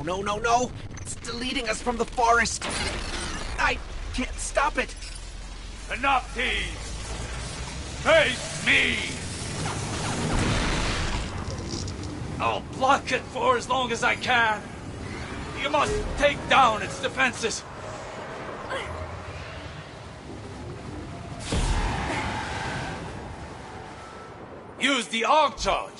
No, no, no! It's deleting us from the forest! I can't stop it! Panoptes! Face me! I'll block it for as long as I can. You must take down its defenses. Use the arc charge.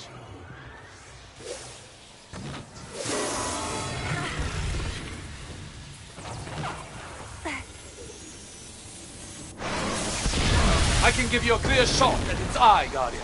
A shot at its eye, Guardian.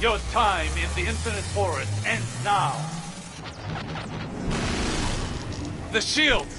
Your time in the Infinite Forest ends now. The shields!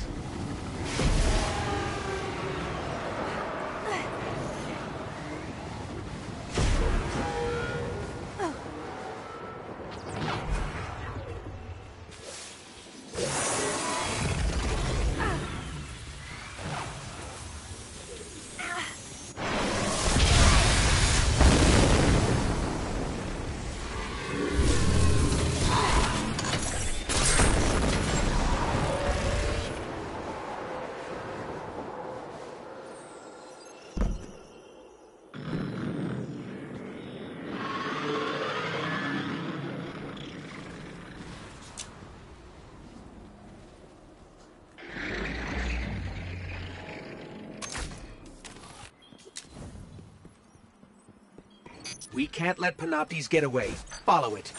Can't let Panoptes get away. Follow it.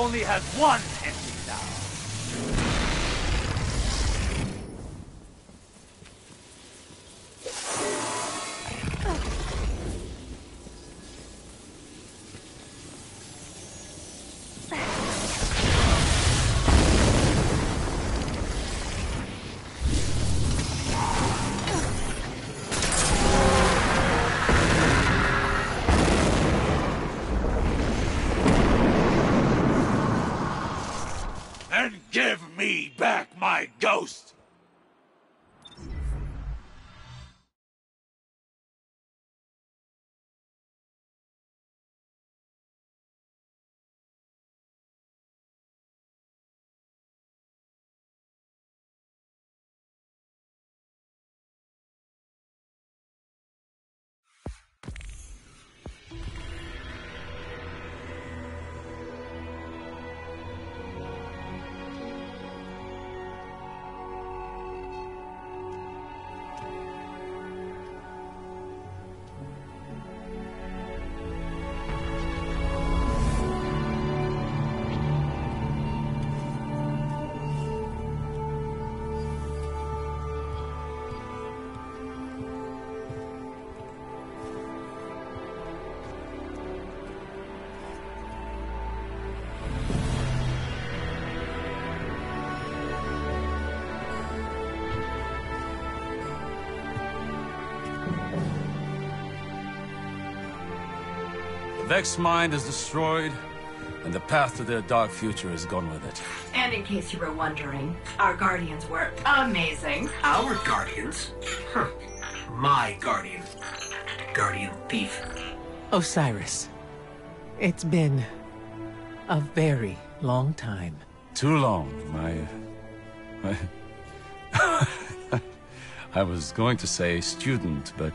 Only has my ghost! The Vex mind is destroyed, and the path to their dark future is gone with it. And in case you were wondering, our guardians were amazing. Our guardians? Huh. My guardian. Guardian thief. Osiris, it's been a very long time. Too long, my... my... [LAUGHS] I was going to say student, but...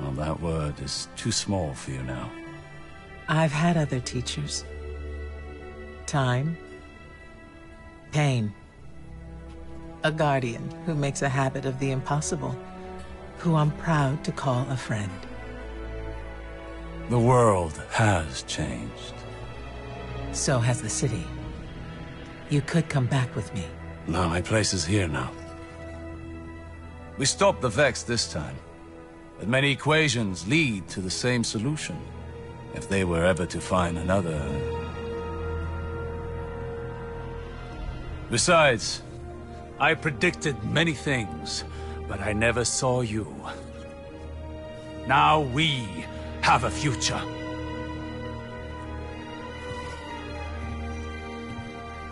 Well, that word is too small for you now. I've had other teachers. Time. Pain. A guardian who makes a habit of the impossible, who I'm proud to call a friend. The world has changed. So has the city. You could come back with me. No, my place is here now. We stopped the Vex this time. But many equations lead to the same solution. If they were ever to find another... Besides, I predicted many things, but I never saw you. Now we have a future.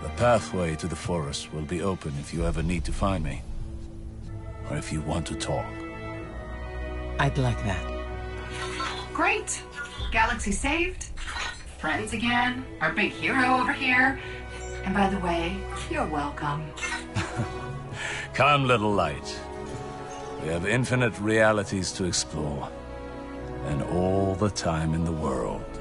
The pathway to the forest will be open if you ever need to find me. Or if you want to talk. I'd like that. Great. Galaxy saved. Friends again. Our big hero over here. And by the way, you're welcome. [LAUGHS] Come, little light. We have infinite realities to explore. And all the time in the world.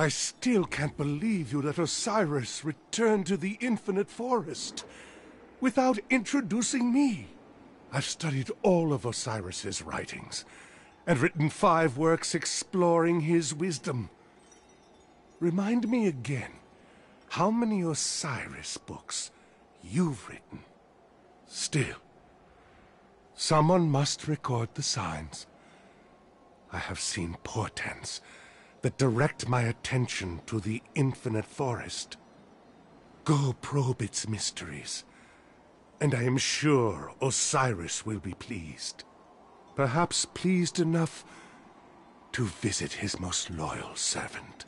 I still can't believe you let Osiris return to the Infinite Forest without introducing me. I've studied all of Osiris's writings and written five works exploring his wisdom. Remind me again, how many Osiris books you've written. Still, someone must record the signs. I have seen portents that direct my attention to the infinite forest. Go probe its mysteries, and I am sure Osiris will be pleased. Perhaps pleased enough to visit his most loyal servant.